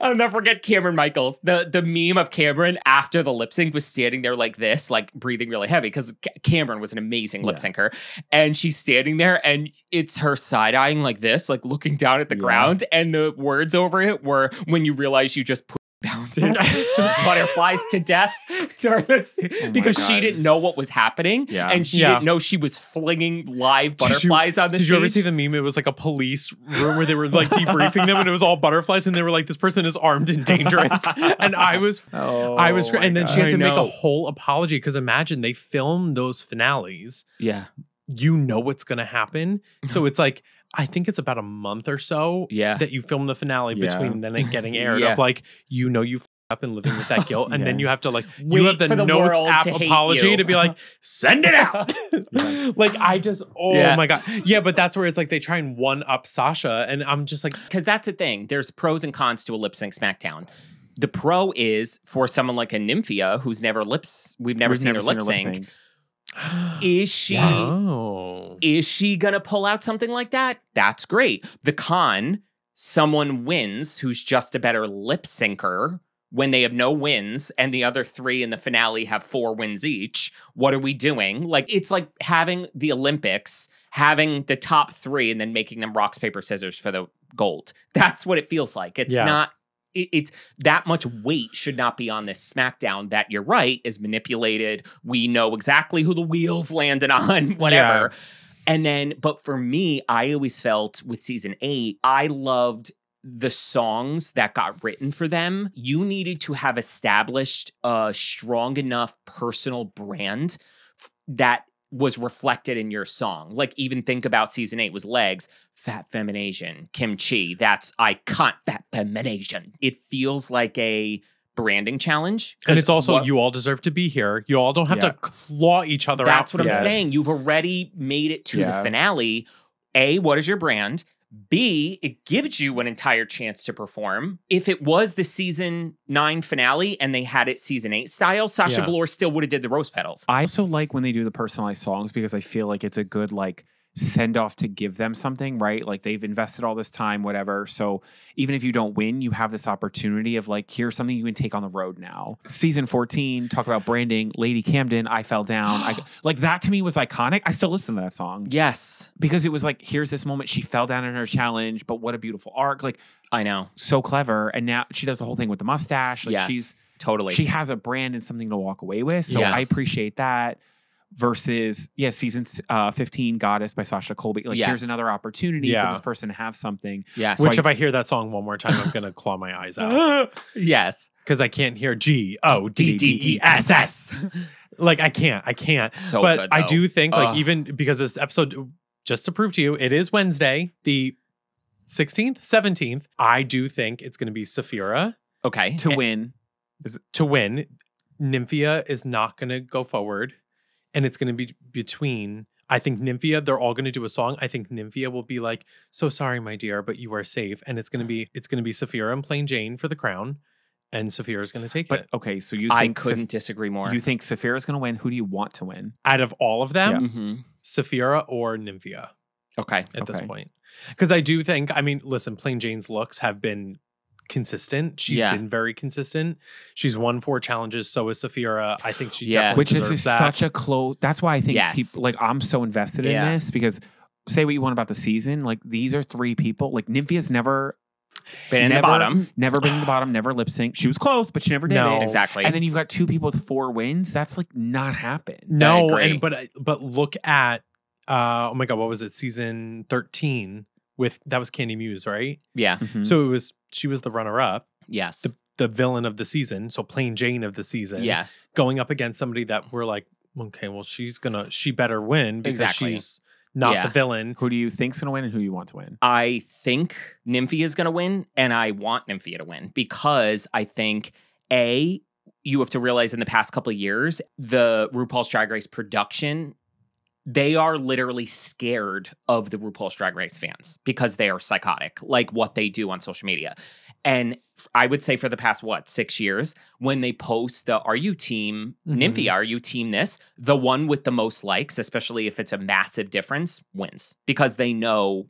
I'll never forget Cameron Michaels. The the meme of Cameron after the lip sync was standing there like this, like breathing really heavy because Cameron was an amazing lip syncer, and she's standing there and it's her side eyeing like this, like looking down at the Yeah. ground, and the words over it were when you realize you just. Pounded butterflies to death during this oh my because she didn't know what was happening Yeah. and she Yeah. didn't know she was flinging live Did you- butterflies on the Did you ever see the meme? It was like a police room where they were like debriefing them, and it was all butterflies, and they were like, "This person is armed and dangerous." and I was, Oh, I was, oh my and then she had to make a whole apology because imagine they film those finales. yeah, You know what's going to happen, so it's like I think it's about a month or so yeah. that you film the finale Yeah. between then it getting aired Yeah. of like you know you f- up and living with that guilt, and then you have to like Wait you have the, for the notes app to apology you. to be like send it out. Yeah. like I just oh Yeah. my god yeah, but that's where it's like they try and one up Sasha, and I'm just like because that's the thing. There's pros and cons to a lip sync SmackDown. The pro is for someone like a Nymphia who's never lips. We've never We've seen never her lip seen her sync. Is she? Is she gonna pull out something like that? That's great. The con, someone wins who's just a better lip syncer when they have no wins and the other three in the finale have four wins each. What are we doing? Like it's like having the Olympics, having the top three and then making them rocks, paper, scissors for the gold. That's what it feels like. It's Yeah. not it- it's that much weight should not be on this SmackDown that you're right is manipulated. We know exactly who the wheels landed on, whatever. And then, but for me, I always felt with season eight, I loved the songs that got written for them. You needed to have established a strong enough personal brand that was reflected in your song. Like even think about season eight was legs, fat femination, Kim Chi. That's icon fat femination. It feels like a branding challenge. And it's also what- you all deserve to be here. You all don't have Yeah. to claw each other out. That's what for I'm Yes. saying. You've already made it to the finale. A, what is your brand? B, it gives you an entire chance to perform. If it was the season nine finale and they had it season eight style, Sasha Yeah. Velour still would have did the rose petals. I also like when they do the personalized songs because I feel like it's a good like send off to give them something, right? Like they've invested all this time, whatever. So even if you don't win, you have this opportunity of like, here's something you can take on the road now. Season 14, talk about branding, Lady Camden, I fell down. I, like that to me was iconic. I still listen to that song Yes, because it was like, here's this moment. She fell down in her challenge, but what a beautiful arc. Like I know. so clever. And now she does the whole thing with the mustache. Like yes, she's totally. she has a brand and something to walk away with. So I appreciate that. Versus yeah, season uh, 15 Goddess by Sasha Colby. Like Yes. here's another opportunity Yeah. for this person to have something. Yes. Which, Like- if I hear that song one more time, I'm gonna claw my eyes out yes. because I can't hear G O D D E S S. Like I can't, I can't. So but good, I do think, like, Ugh. even because this episode, just to prove to you, it is Wednesday, the 16th, 17th. I do think it's gonna be Sapphira Okay. To Eh, win. to win. Nymphia is not gonna go forward, and it's gonna be between. I think Nymphia, they're all gonna do a song. I think Nymphia will be like, "So sorry, my dear, but you are safe," and it's gonna be it's gonna be Sapphira and Plane Jane for the crown, and Sapphira is gonna take But it. okay, so you I couldn't Saph- disagree more. you think Sapphira's going to win? Who do you want to win? Out of all of them, hmm Sapphira or Nymphia Okay. at this point, because I do think. I mean, listen, Plane Jane's looks have been consistent. She's Yeah. been very consistent. She's won four challenges. So is Sapphira. I think she Yeah. definitely Which is, is that. such a close. That's why I think Yes. people like I'm so invested Yeah. in this because say what you want about the season. Like these are three people. Like Nymphia's never Been in the bottom. never been in the bottom, never lip sync. She was close, but she never did No. it. Exactly. And then you've got two people with four wins. That's like not happened. No, and but but look at uh oh my god, what was it? Season 13 with that was Kandy Muse, right? yeah. Mhm. So it was she was the runner up, Yes. the the villain of the season, so Plane Jane of the season. yes. Going up against somebody that we're like, okay, well she's gonna she better win because Exactly. she's not Yeah. the villain. who do you think's gonna win and who you want to win? I think Nymphia is going to win, and I want Nymphia to win because I think a you have to realize in the past couple of years the RuPaul's Drag Race production they are literally scared of the RuPaul's Drag Race fans because they are psychotic, like what they do on social media. And I would say for the past what six years, when they post the "Are you team Mhm. Nymphia? Are you team this?" The one with the most likes, especially if it's a massive difference, wins because they know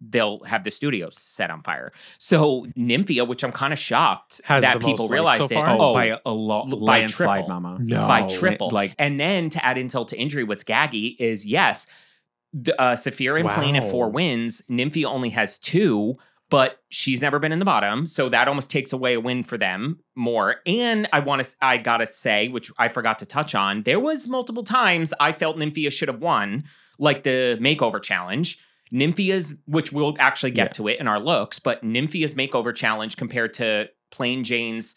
they'll have the studio set on fire. So Nymphia, which I'm kind of shocked Has that people most likes realized so it. Oh, Oh, by a, a lo- by landslide, triple. mama. No. by triple. like- and then to add insult to injury, what's gaggy is yes, the, uh, Sapphira and Plane have four wins. Nymphia only has two, but she's never been in the bottom, so that almost takes away a win for them more. And I want to, I gotta say, which I forgot to touch on, there was multiple times I felt Nymphia should have won, like the makeover challenge. Nymphia's, which we'll actually get Yeah. to it in our looks, but Nymphia's makeover challenge compared to Plane Jane's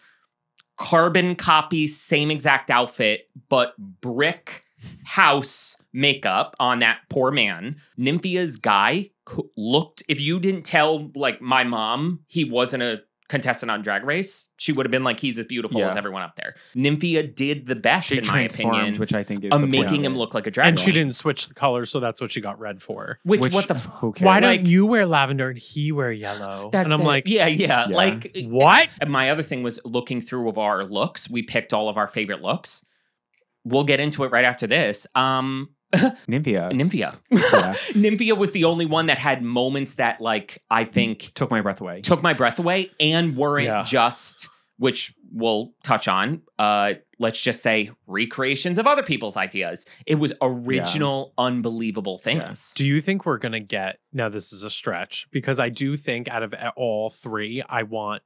carbon copy, same exact outfit, but brick house makeup on that poor man. Nymphia's guy looked, if you didn't tell like my mom he wasn't a contestant on Drag Race, she would have been like, he's as beautiful as everyone up there. Nymphia did the best, She in my transformed, opinion, which I think is of the making of him look like a drag and she didn't switch the colors, so that's what she got red for. Which, Which- what the f- Why Like- don't you wear lavender and he wear yellow? That's and I'm it. like, yeah, yeah, Yeah. like what? And my other thing was looking through of our looks. We picked all of our favorite looks. We'll get into it right after this. Um, Nymphia Nymphia. Yeah. Nymphia was the only one that had moments that, like, I think took my breath away. took my breath away and weren't Yeah. just, which we'll touch on. Uh, let's just say recreations of other people's ideas. It was original, unbelievable things. Do you think we're gonna get now? This is a stretch because I do think out of all three, I want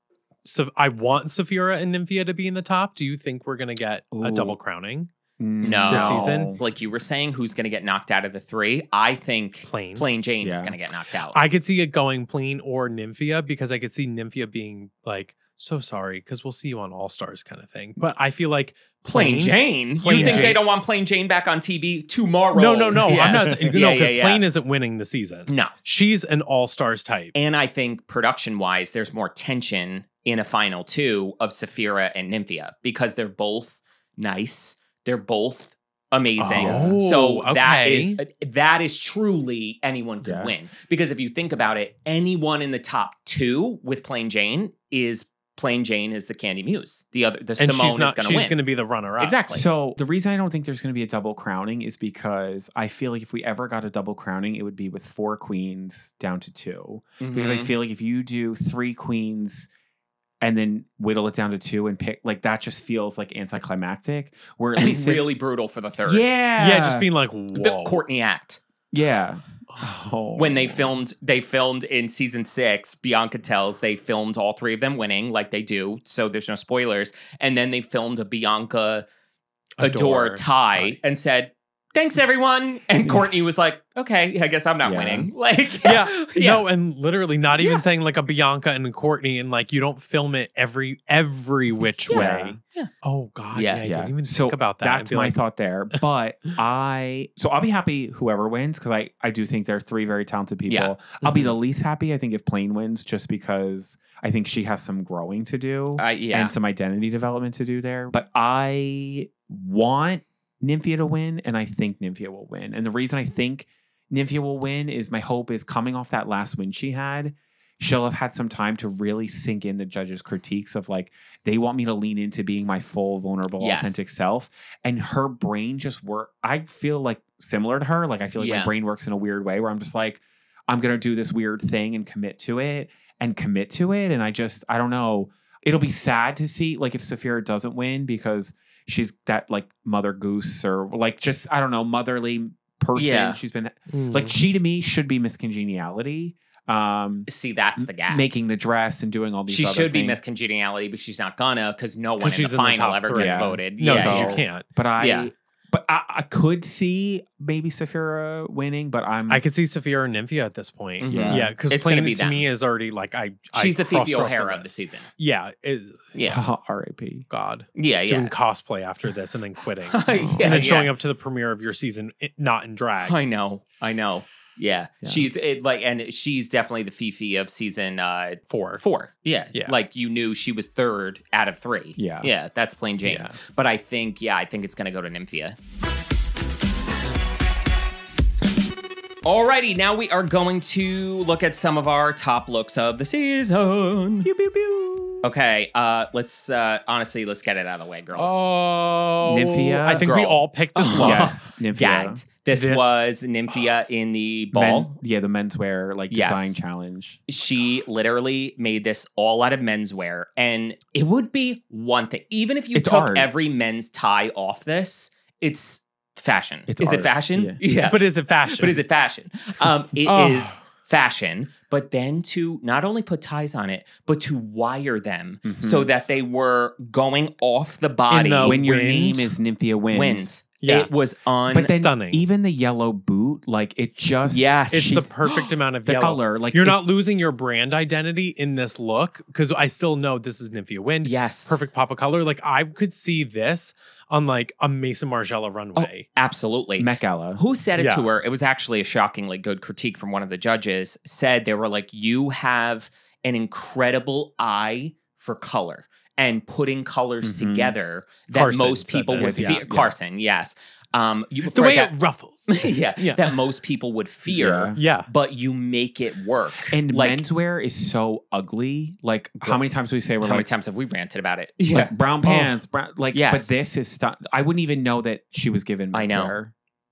so I want Sapphira and Nymphia to be in the top. Do you think we're gonna get a double crowning? No. This season? Like you were saying, who's going to get knocked out of the three? I think Plane. Plane Jane is Yeah. going to get knocked out. I could see it going Plane or Nymphia because I could see Nymphia being like, so sorry, because we'll see you on All Stars kind of thing. But I feel like Plane Jane. Plane you think Jane. they don't want Plane Jane back on TV tomorrow? No, no, no. Yeah. I'm not. No, because Yeah, yeah, yeah. Plane isn't winning the season. No. She's an All Stars type. And I think production wise, there's more tension in a final two of Sapphira and Nymphia because they're both nice. They're both amazing. Oh, so that okay. is that is truly anyone could Yeah. win. Because if you think about it, anyone in the top two with Plane Jane is Plane Jane is the Kandy Muse. The other the and Simone she's not. is gonna win. she's win. going to be the runner up. Exactly. So the reason I don't think there's going to be a double crowning is because I feel like if we ever got a double crowning, it would be with four queens down to two. Because I Mhm. feel like if you do three queens and then whittle it down to two and pick, like that just feels like anticlimactic. Where at and least it- really brutal for the third. yeah, Yeah, just being like, whoa. The Courtney Act. yeah. Oh. when they filmed they filmed in season six bianca tells they filmed all three of them winning like they do so there's no spoilers and then they filmed a bianca adore, Adore tie tie. and said thanks everyone. And Courtney was like, okay, I guess I'm not Yeah. winning. Like, Yeah, yeah. No, and literally not even Yeah. saying like a Bianca and a Courtney and like you don't film it every every which Yeah. way. Yeah. Oh God. Yeah. Yeah. I didn't even So think about that. That's my like, thought there. But I so I'll be happy whoever wins because I I do think there are three very talented people. Yeah. I'll be the least happy I think if Plane wins just because I think she has some growing to do Uh, yeah. and some identity development to do there. But I want Nymphia to win and I think Nymphia will win. And the reason I think Nymphia will win is my hope is coming off that last win she had. She'll have had some time to really sink in the judges' critiques of like, they want me to lean into being my full, vulnerable, Yes. authentic self. And her brain just work. I feel like similar to her. Like, I feel like Yeah. my brain works in a weird way where I'm just like, I'm going to do this weird thing and commit to it and commit to it. And I just, I don't know. It'll be sad to see, like, if Saphira doesn't win because she's that, like, mother goose or, like, just, I don't know, motherly person. Yeah. She's been, mm. like, she to me should be Miss Congeniality. Um, See, that's the gap. making the dress and doing all these she other should be things. Miss Congeniality, but she's not gonna because no one 'Cause in she's the in the final top ever three. gets Yeah. voted. no, yeah. 'cause So- you can't. But I, Yeah. But I, I could see maybe Sapphira winning, but I'm, I could see Sophia and Nymphia at this point. Mhm. Yeah. Yeah, because It's gonna Plane be to them. me is already like I. She's I the Fifi crossed her off O'Hara of the list. season. Yeah, it, Yeah. R.I.P. God, Yeah, yeah. doing cosplay after this and then quitting, yeah, and then yeah. showing up to the premiere of your season i- not in drag. I know. I know. Yeah. Yeah. She's it, like and she's definitely the Fifi of season uh Four. four. Yeah. Yeah. Like you knew she was third out of three. Yeah. Yeah, that's Plane Jane. Yeah. But I think, yeah, I think it's gonna go to Nymphia. Alrighty, now we are going to look at some of our top looks of the season. Pew, pew, pew. Okay, uh, let's uh honestly let's get it out of the way, girls. Oh, Nymphia? I think we all picked this look. Yes, Nymphia. Gagged. This, This- was Nymphia in the ball. Men, yeah, the menswear like Yes. design challenge. she literally made this all out of menswear and it would be one thing even if you It's took art. every men's tie off this it's fashion It's is it fashion Yeah. But is it fashion? but is it fashion um it is Oh. Fashion but then to not only put ties on it but to wire them Mhm. so that they were going off the body the when your name is Nymphia Wind. wins Yeah. it was on But then Stunning. even the yellow boot, like it just Yes. It's she- the perfect amount of the yellow. color. Like You're it- not losing your brand identity in this look because I still know this is Nymphia Wind. yes Perfect pop of color. Like I could see this on like a Maison Margiela runway. absolutely Met Gala. Who said it to her? It was actually a shockingly good critique from one of the judges. Said they were like, "You have an incredible eye for color and putting colors Mhm. together that Carson most people would fear." Yeah. Carson, yes. Um, you the way that, it ruffles. yeah, Yeah. that most people would fear, yeah. but you make it work. And like, menswear is so ugly. Like how many times do we say we're how many times have we ranted about it? like brown pants, brown, like Yes. but this is stu- I wouldn't even know that she was given menswear. I know.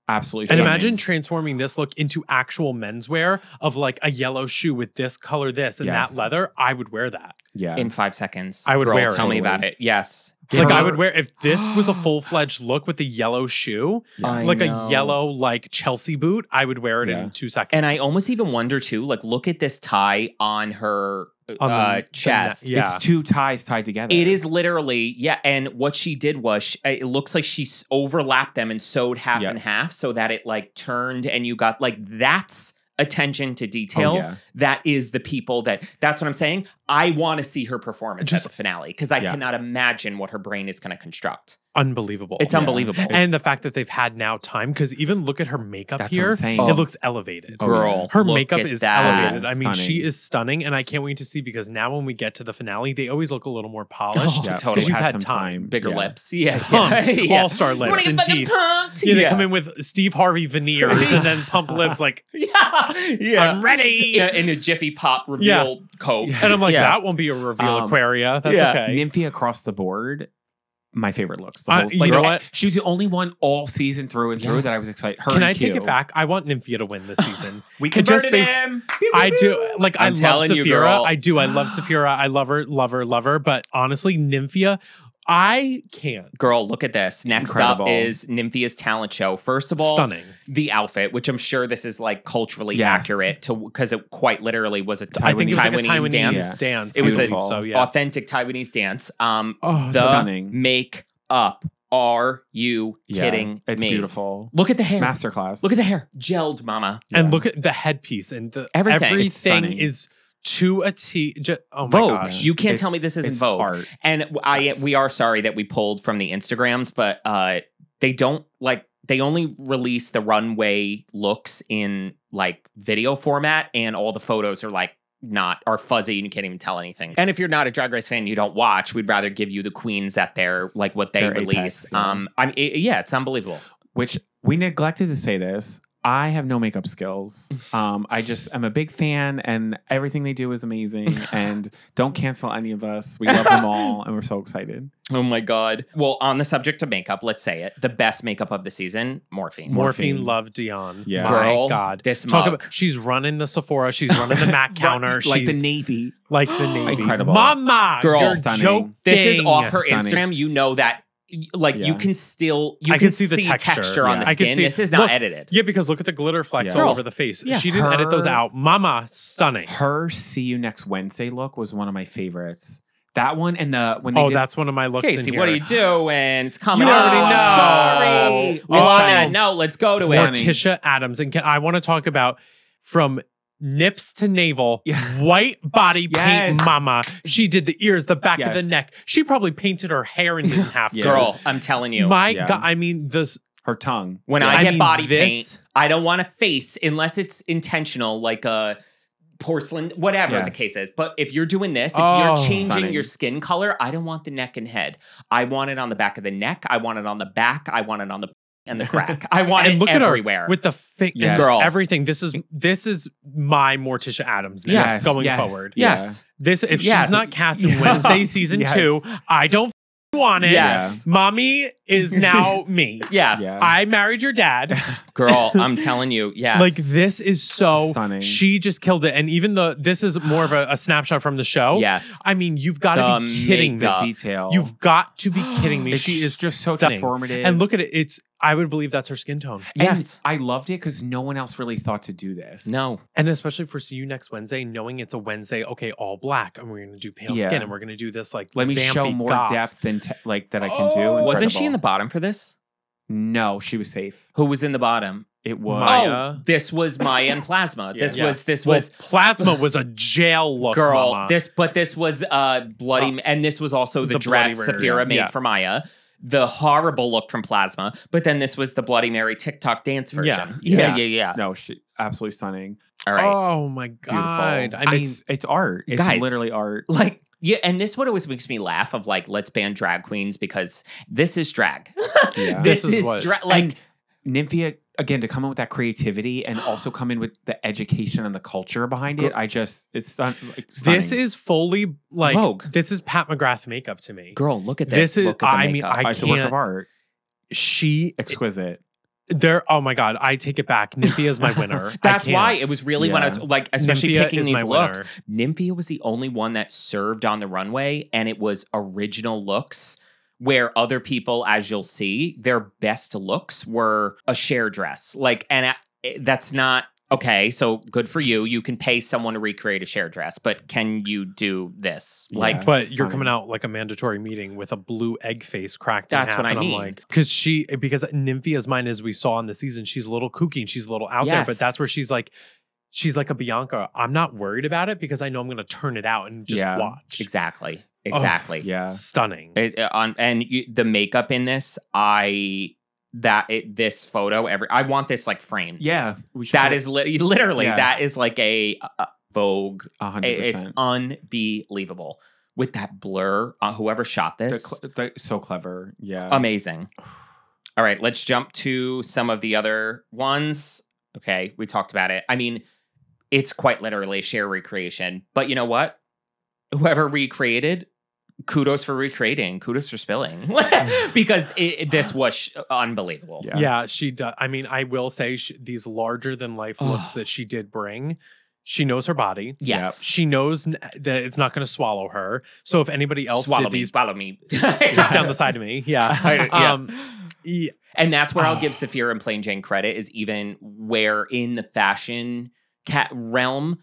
Absolutely. And stunning. imagine transforming this look into actual menswear of like a yellow shoe with this color, this, and Yes. that leather. I would wear that. yeah. in five seconds. I would Girl, wear it. Tell me about it. Yes. Like I would wear if this was a full fledged look with the yellow shoe, Yeah. Like know. a yellow like Chelsea boot. I would wear it Yeah. in two seconds. And I almost even wonder too, like, look at this tie on her On uh, the ne- chest. yeah. It's two ties tied together. It is literally, yeah. And what she did was, she, it looks like she overlapped them and sewed half Yeah. and half so that it like turned and you got like that's attention to oh, detail. Oh, yeah. That is the people that, that's what I'm saying. I want to see her performance Just- at the finale because I Yeah. cannot imagine what her brain is going to construct. Unbelievable. It's Yeah. unbelievable. It's- and the fact that they've had now time because even look at her makeup That's what I'm here, saying. it Oh. looks elevated. Oh, Girl. Her look makeup at is that. elevated. I mean, she is stunning, and I can't wait to see because now when we get to the finale, they always look a little more polished. Yeah, totally. Because you've Had had time. time. Bigger Yeah. lips. Yeah. Pumped, yeah. all-star lips and teeth. pumped? Yeah, they come in with Steve Harvey veneers and then pump lips like Yeah. Yeah. I'm ready. Yeah, in a Jiffy Pop reveal coat. And I'm like, Yeah. that won't be a reveal Um, Aquaria. That's yeah. okay. Nymphia across the board. My favorite looks. The Uh, whole- you like, know uh, what? She was the only one all season through and through that I was excited. Her Can and I take it back? I want Nymphia to win this season. We It just converted based- him. I do like i I'm love telling you, girl. Sapphira. I do. I love Sapphira. I love her, love her, love her. But honestly, Nymphia, I can't. Girl, look at this. Next Incredible. up is Nymphia's talent show. First of all, Stunning. the outfit, which I'm sure this is like culturally Yes. accurate to because it quite literally was a a I think it was like a Taiwanese Taiwanese dance. dance. It was I a- believe so yeah. authentic Taiwanese dance. Um, Oh, the stunning. make up Are you Yeah, kidding It's me? beautiful. Look at the hair. Masterclass. Look at the hair. Gelled, mama. And look at the headpiece and the Everything. It's everything is to a T. Ju- oh my Vogue. gosh. You can't tell me this isn't it's Vogue. Art. And I we are sorry that we pulled from the Instagrams, but uh they don't like they only release the runway looks in like video format and all the photos are like not are fuzzy and you can't even tell anything. And if you're not a drag race fan, you don't watch, we'd rather give you the queens that they're like what they Their release. apex, yeah. Um I'm it- yeah, it's unbelievable. Which we neglected to say this. I have no makeup skills. Um, I just am a big fan, and everything they do is amazing. and don't cancel any of us. We love them all, and we're so excited. Oh my god. Well, on the subject of makeup, let's say it. The best makeup of the season, Morphine. Morphine, Morphine. loved Dion. Yeah. My Girl, God. this Talk mug. about she's running the Sephora. She's running the Mac counter. like she's the Navy. like the Navy. Incredible. Mama, Girl. you're Stunning. joking. This is off her Stunning. Instagram. You know that, like, you can still you I can, can see the texture. on Yeah. the I can skin. see- this is not look, edited. Yeah, because look at the glitter flecks Yeah. all Girl. over the face. Yeah. She didn't edit those out. Mama, stunning. Her "See You Next Wednesday" look was one of my favorites. That one and the when they Oh, did that's one of my looks Casey, in here. what are you doing? It's coming. You up. already know. Sorry. Well, Oh. on that note, let's go to it. Stunning. Morticia Addams, and can, I want to talk about from nips to navel, Yeah. white body paint, Yes. mama. She did the ears, the back of the neck. She probably painted her hair and didn't have to. Yeah. Girl, I'm telling you. My Yeah. God, I mean this. her tongue. when Yeah. I I get mean, body this- paint, I don't want a face unless it's intentional, like a porcelain, whatever the case is. But if you're doing this, if Oh, you're changing stunning. your skin color, I don't want the neck and head. I want it on the back of the neck. I want it on the back. I want it on the and the crack. I want and it look everywhere. at her with the fake Yes. Girl. everything. This is this is my Morticia Addams now Yes. going Yes. forward. Yeah. yes. This if Yes. she's not cast in Yeah. Wednesday season Yes. two, I don't f- want it. Yes. Mommy is now me. Yes. Yeah. I married your dad. Girl, I'm telling you. Yes. Like this is so Stunning. she just killed it. And even though this is more of a, a snapshot from the show. Yes. I mean, you've got to be kidding The me. makeup. detail. You've got to be kidding me. She is just so stunning. transformative. And look at it. It's I would believe that's her skin tone. And Yes. I loved it because no one else really thought to do this. No. And especially for see you next Wednesday, knowing it's a Wednesday, okay, all black, and we're gonna do pale Yeah. skin, and we're gonna do this like Let me show more goth. depth than te- like that I can do. Oh. Wasn't she in the bottom for this? No, she was safe. Who was in the bottom? It was. Maya. Oh, this was Maya and Plasma. This Yeah. was this Well, was plasma was a jail look, girl. mama. This but this was uh bloody and this was also the, The dress Bloody Mary, Sapphira made yeah. for Maya. The horrible look from Plasma, but then this was the Bloody Mary TikTok dance version. Yeah. yeah, Yeah. yeah. yeah. No, she absolutely stunning. All right. Oh my Beautiful. god! I mean, it's, it's art. It's Guys, literally art. like yeah, and this what always makes me laugh of like let's ban drag queens because this is drag. Yeah. this, This is is, what- like and Nymphia again to come in with that creativity and also come in with the education and the culture behind it. I just it's stun- like, this is fully like Vogue. this is Pat McGrath makeup to me. girl, look at this. This is- Look at the I mean, makeup. I it's a work can't- of art. She Exquisite. There. Oh my god! I take it back. Nymphia is my winner. That's why it was really when I was like, especially Nymphia picking these looks. winner. Nymphia was the only one that served on the runway, and it was original looks. Where other people, as you'll see, their best looks were a Cher dress. Like, and I- that's not okay. So good for you. You can pay someone to recreate a Cher dress, but can you do this? Yeah. Like, But you're coming out like a mandatory meeting with a blue egg face cracked in That's half, what I and mean. I'm like, because she, because Nymphia's mind, as we saw in the season, she's a little kooky and she's a little out there, but that's where she's like, she's like a Bianca. I'm not worried about it because I know I'm going to turn it out and just Yeah. watch. exactly, exactly. Yeah. Stunning. It, uh, on and you, the makeup in this, I that it, this photo every I want this like framed. Yeah. We should that li- literally Yeah. that is like a, Vogue. a hundred It- It's unbelievable with that blur. Uh, whoever shot The this, cl- the- So clever. Yeah. amazing. All right, let's jump to some of the other ones. Okay, we talked about it. I mean, it's quite literally Cher recreation. But you know what? Whoever recreated, kudos for recreating, kudos for spilling, because it, this was sh- unbelievable. Yeah. Yeah, she does. I mean, I will say she, these larger than life looks that she did bring. She knows her body. Yes, She knows n- that it's not going to swallow her. So if anybody else swallow did me, these, swallow me. drop down the side of me. Yeah. Yeah. Um, yeah. And that's where I'll give Sapphira and Plane Jane credit is even where in the fashion cat realm,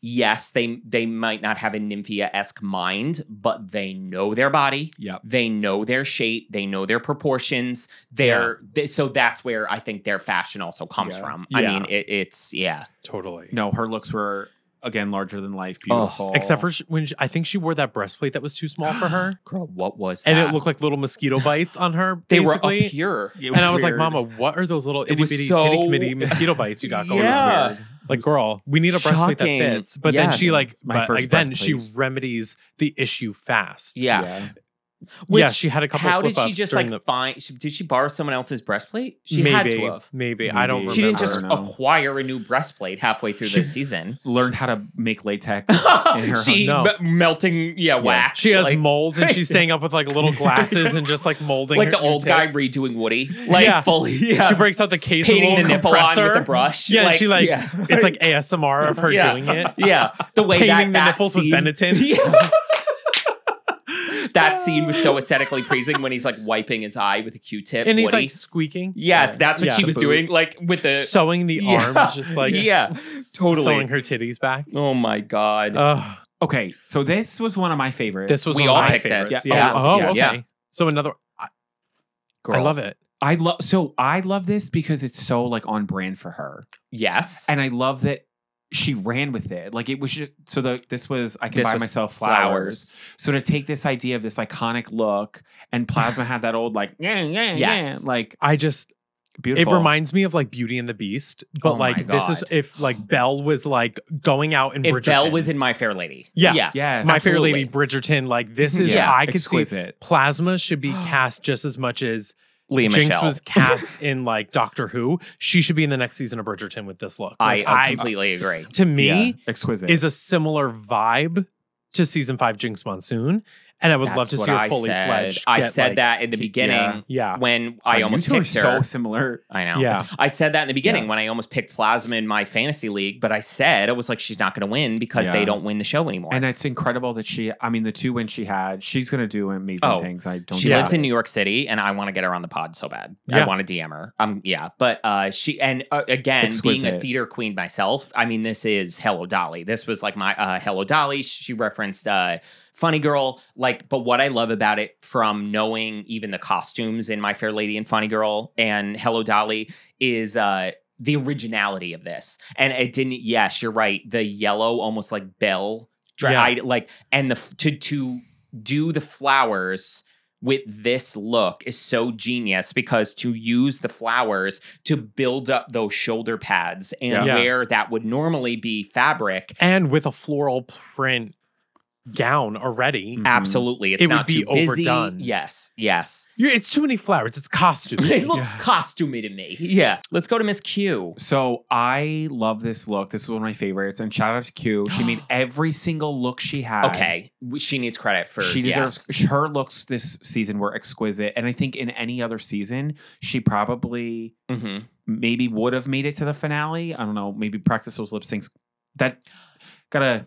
yes, they they might not have a Nymphia esque mind, but they know their body. Yep. They know their shape. They know their proportions. They're they, so that's where I think their fashion also comes Yeah. from. I Yeah. mean, it, it's yeah. Totally. No, her looks were again larger than life, Oh, beautiful. Except for sh- when she, I think she wore that breastplate that was too small for her, Girl, what was and it looked like little mosquito bites on her. they were basically. up here. And I was weird. like, "Mama, what are those little itty bitty so- titty committee mosquito bites you got going?" Yeah. On? Like, girl, we need a breastplate Shocking. that fits. But then she like, My but first like, then she remedies the issue fast. Yes. yeah. Which- She had a couple. How did she slip-ups just like the, find? she- Did she borrow someone else's breastplate? She maybe, had to have. maybe I don't Maybe. remember. She didn't just acquire a new breastplate halfway through She- the season. learned how to make latex. in her she No. me- melting, yeah, wax. She has like, molds and she's staying up with like little glasses and just like molding. like the old guy redoing Woody, like Yeah. fully. Yeah. She breaks out the case, painting the a little nipple on with a brush. Yeah, and she like yeah. it's like ASMR of her Yeah. doing it. yeah, the way Painting that, the nipples with scene, Benetton. Yeah. that scene was so aesthetically pleasing when he's like wiping his eye with a Q-tip. And he's Woody. like squeaking. yes, that's what Yeah. she was boot. doing, like with the sewing the Yeah. arms, just like yeah, totally. sewing her titties back. Oh my god. Ugh, okay, so this was one of my favorites. this was We one all of my picked this. favorites. Yeah. Yeah. Oh, Oh, yeah. okay. Yeah. So another. I, I love it. I love so I love this because it's so like on brand for her. yes. And I love that she ran with it. Like it was just so the this was I can This buy myself flowers. flowers. So to take this idea of this iconic look and Plasma had that old like yeah yeah Yes. yeah like I just beautiful. it reminds me of like Beauty and the Beast, but Oh like this is if like Belle was like going out in if Bridgerton. Belle was in My Fair Lady. Yeah. Yes. Yes. My Fair. Lady Bridgerton, like this is Yeah. I could see exquisite. Plasma should be cast just as much as Leah Jinx Michelle. was cast in like Doctor Who. She should be in the next season of Bridgerton with this look. I, Like, I completely agree. to me Yeah, exquisite. is a similar vibe to season five Jinkx Monsoon, and I would love to see her I fully said. fledged. I get, said like- that in the beginning Yeah, when I You almost two are picked her. so similar. I know. yeah. I said that in the beginning Yeah. when I almost picked Plasma in my fantasy league, but I said I was like, she's not going to win because they don't win the show anymore. And it's incredible that she I mean the two wins she had, she's gonna do amazing Oh, things. I don't she doubt lives in. New York City, and I want to get her on the pod so bad. I want to DM her. Um, yeah, but uh, she and uh, again, being a theater queen myself, I mean, this is Hello Dolly. This was like my uh, Hello Dolly. She referenced uh, Funny Girl, like. But what I love about it, from knowing even the costumes in My Fair Lady and Funny Girl and Hello Dolly, is uh, the originality of this. And it didn't. Yes, you're right. The yellow, almost like bell, Yeah. Like, and the to to do the flowers with this look is so genius because to use the flowers to build up those shoulder pads and Yeah. where that would normally be fabric. and with a floral print gown already. Mhm. Absolutely, it's It would not be too busy. overdone. Yes, yes. You're, it's too many flowers. It's costume. It looks costumey to me. Yeah. Let's go to Miss Q. So I love this look. This is one of my favorites. And shout out to Q. She made every single look she had. Okay, she needs credit for She deserves yes. her looks this season were exquisite. And I think in any other season, she probably Mhm. maybe would have made it to the finale. I don't know, maybe practice those lip syncs. That gotta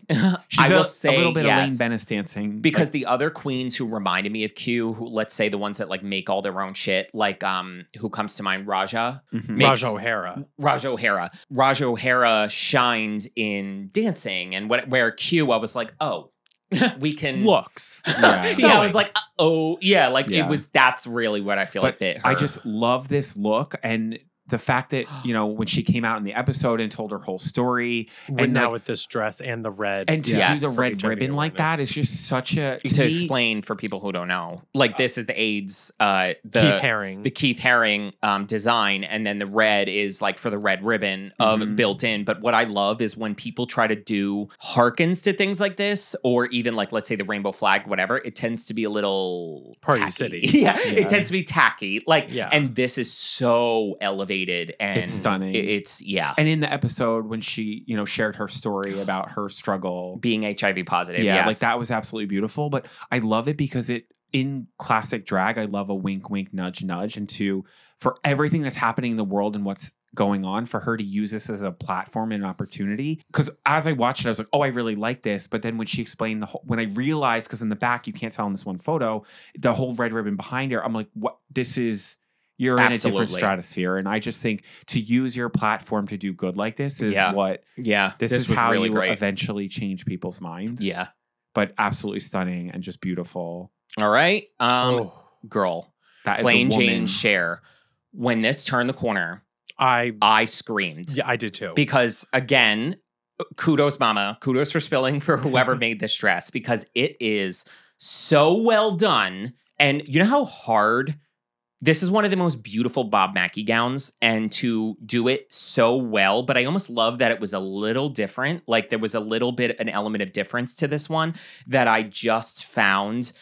she's I a, will say a little bit yes. of Lane Bennis dancing. because Like, the other queens who reminded me of Q, who let's say the ones that like make all their own shit, like um, who comes to mind, Raja, mhm. makes- Raj O'Hara. Raja O'Hara. Raj O'Hara shined in dancing, and what where Q, I was like, oh, we can Looks. Yeah. yeah, I was like, uh, oh, yeah, like Yeah. it was. That's really what I feel like but bit her. I just love this look and the fact that you know when she came out in the episode and told her whole story And And, now like- with this dress and the red. and to Yes. do the red Raising ribbon like that awareness. is just such a to, to, me, explain for people who don't know, like this is the AIDS, uh, the Keith Haring. the Keith Haring um, design, and then the red is like for the red ribbon of Mhm. built in. But what I love is when people try to do harkens to things like this, or even like let's say the rainbow flag, whatever. It tends to be a little Party tacky. City. yeah, Yeah. it tends to be tacky. Like, Yeah. and this is so elevated and It's stunning. it's yeah, and in the episode when she you know shared her story about her struggle being HIV positive. yeah yes. like that was absolutely beautiful but i love it because it in classic drag i love a wink wink nudge nudge and to for everything that's happening in the world and what's going on for her to use this as a platform and an opportunity because as i watched it i was like oh i really like this but then when she explained the whole when i realized because in the back you can't tell in this one photo the whole red ribbon behind her i'm like what this is you're in a different stratosphere. And I just think to use your platform to do good like this is Yeah. what Yeah, this, is how really you great. eventually change people's minds. yeah. But absolutely stunning and just beautiful. All right, um, Oh, girl, That is Plane a Jane Cher. When this turned the corner, I I screamed. yeah, I did too. because again kudos mama kudos for spilling for whoever made this dress because it is so well done and you know how hard this is one of the most beautiful bob mackie gowns and to do it so well but i almost love that it was a little different like there was a little bit an element of difference to this one that i just found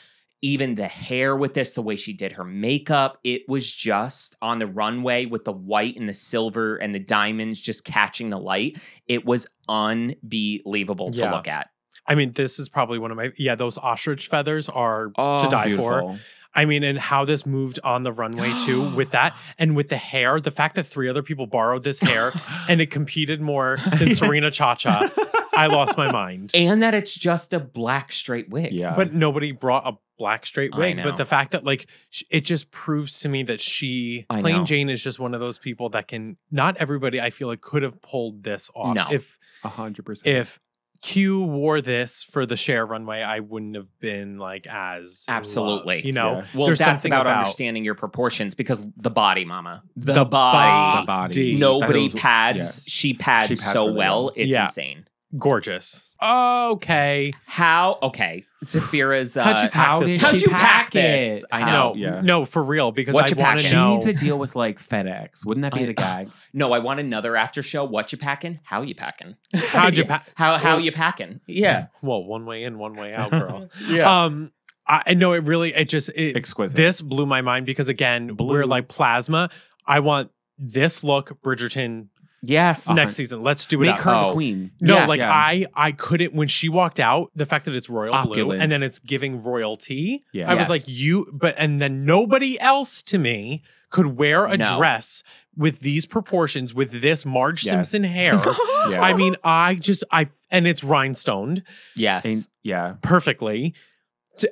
even the hair with this, the way she did her makeup, it was just on the runway with the white and the silver and the diamonds just catching the light. It was unbelievable to look at. I mean, this is probably one of my yeah. Those ostrich feathers are Oh, to die for. Beautiful. I mean, and how this moved on the runway too with that, and with the hair, the fact that three other people borrowed this hair and it competed more than Serena Cha Cha, I lost my mind. And that it's just a black straight wig. Yeah. But nobody brought a black straight wig. But the fact that like sh- it just proves to me that she, I Plane know. Jane, is just one of those people that can. Not everybody, I feel like, could have pulled this off. No. If A hundred percent. if Q wore this for the Cher runway, I wouldn't have been like as in love, Absolutely. you know, Yeah. Well, there's that's about, about understanding your proportions because the body, mama. The, The body. the body. Nobody That was- pads. yes. She pads She pads so really well. well. It's Yeah. insane. gorgeous. Okay, How? Okay. Sapphira's. Uh, How'd you pack this? did How'd you pack, pack this? I know. no, Yeah. no, for real, because What I you want packing? to She needs to deal with like FedEx. Wouldn't that be I- the gag? No, I want another after show. What you packing? How you packing? How'd you pack? How how you packing? Yeah. Well, one way in, one way out, girl. Yeah. Um, I I know it really. It just it, Exquisite. this blew my mind because again, Blue. we're like plasma. I want this look, Bridgerton, yes. Next season. Let's do it. Make up. her Oh. the queen. No, Yes. like Yeah. I, I couldn't when she walked out. The fact that it's royal blue Opulence. and then it's giving royalty. Yeah. I was like, you, but and then nobody else to me could wear a No. dress with these proportions with this Marge Yes. Simpson hair. Yeah. I mean, I just I and it's rhinestoned Yes. And- yeah. perfectly.